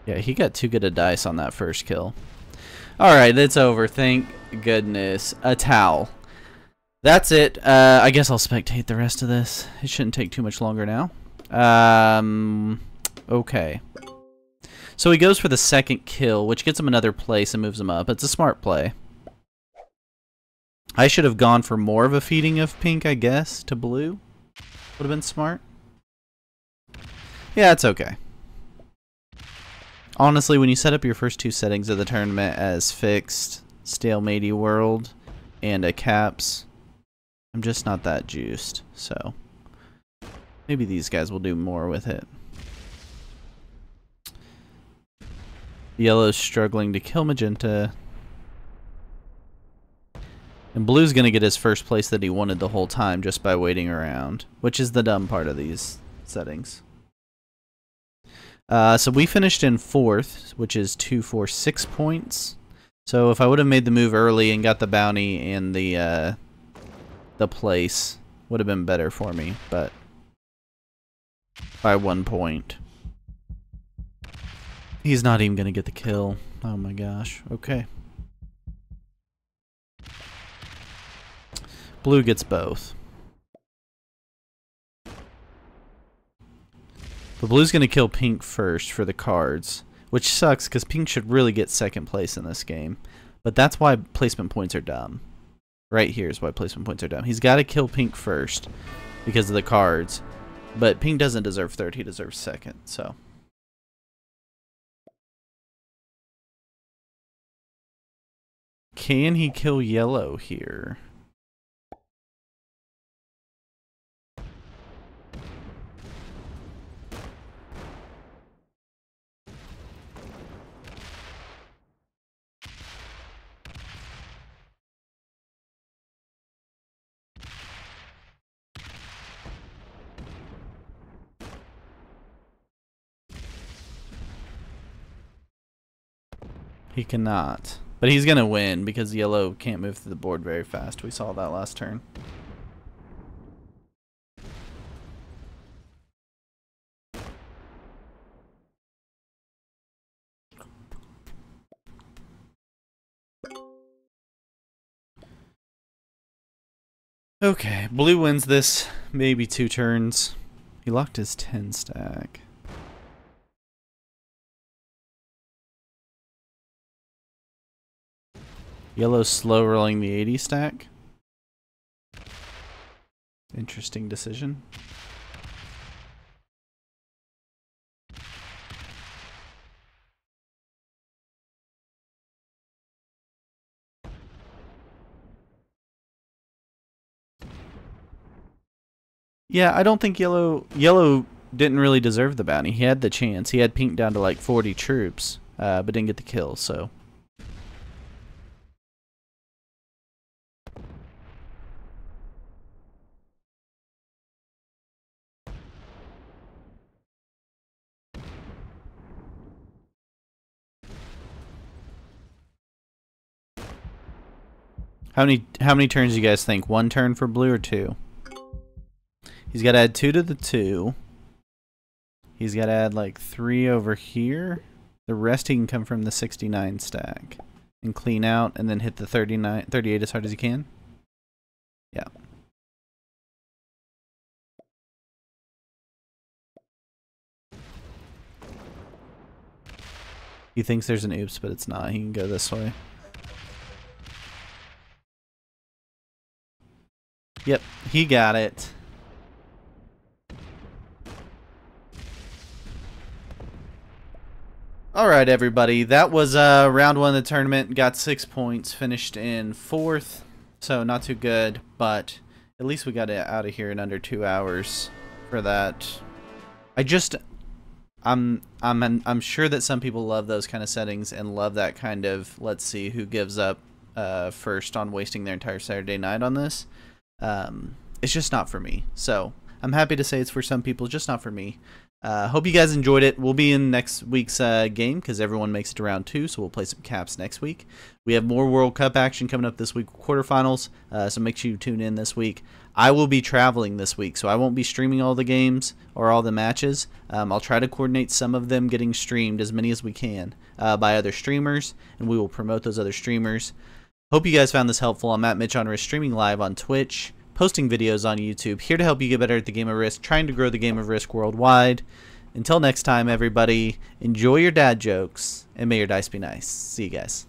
Yeah, he got too good a dice on that first kill. Alright, it's over. Thank goodness. A towel. That's it. Uh, I guess I'll spectate the rest of this. It shouldn't take too much longer now. Um, okay. So he goes for the second kill, which gets him another place and moves him up. It's a smart play. I should have gone for more of a feeding of pink, I guess, to blue. Would have been smart. Yeah, it's okay. Honestly, when you set up your first two settings of the tournament as fixed, stalematey world, and a caps, I'm just not that juiced, so maybe these guys will do more with it. Yellow's struggling to kill Magenta. And Blue's going to get his first place that he wanted the whole time just by waiting around, which is the dumb part of these settings. Uh, so we finished in fourth, which is two, four, six points. So if I would have made the move early and got the bounty and the uh, the place, would have been better for me. But by one point, he's not even gonna get the kill. Oh my gosh. Okay. Blue gets both. But blue's going to kill pink first for the cards, which sucks because pink should really get second place in this game. But that's why placement points are dumb. Right here is why placement points are dumb. He's got to kill pink first because of the cards. But pink doesn't deserve third, he deserves second, so... Can he kill yellow here? He cannot. But he's going to win because yellow can't move through the board very fast. We saw that last turn. Okay, blue wins this maybe two turns. He locked his 10 stack. Yellow slow rolling the 80 stack. Interesting decision. Yeah, I don't think yellow yellow didn't really deserve the bounty. He had the chance. He had pink down to like 40 troops, uh, but didn't get the kill. So. How many how many turns do you guys think? One turn for blue or two? He's got to add two to the two. He's got to add like three over here. The rest he can come from the 69 stack. And clean out and then hit the 39, 38 as hard as he can. Yeah. He thinks there's an oops, but it's not. He can go this way. Yep, he got it. All right, everybody. That was uh, round one of the tournament. Got six points. Finished in fourth. So not too good, but at least we got it out of here in under two hours for that. I just, I'm, I'm, I'm sure that some people love those kind of settings and love that kind of. Let's see who gives up uh, first on wasting their entire Saturday night on this. Um, it's just not for me. So I'm happy to say it's for some people, just not for me. Uh, hope you guys enjoyed it. We'll be in next week's uh, game because everyone makes it to round two, so we'll play some caps next week. We have more World Cup action coming up this week, quarterfinals, uh, so make sure you tune in this week. I will be traveling this week, so I won't be streaming all the games or all the matches. Um, I'll try to coordinate some of them getting streamed, as many as we can, uh, by other streamers, and we will promote those other streamers. Hope you guys found this helpful. I'm Matt Mitch on Risk, streaming live on Twitch posting videos on YouTube, here to help you get better at the game of Risk, trying to grow the game of Risk worldwide. Until next time, everybody, enjoy your dad jokes, and may your dice be nice. See you guys.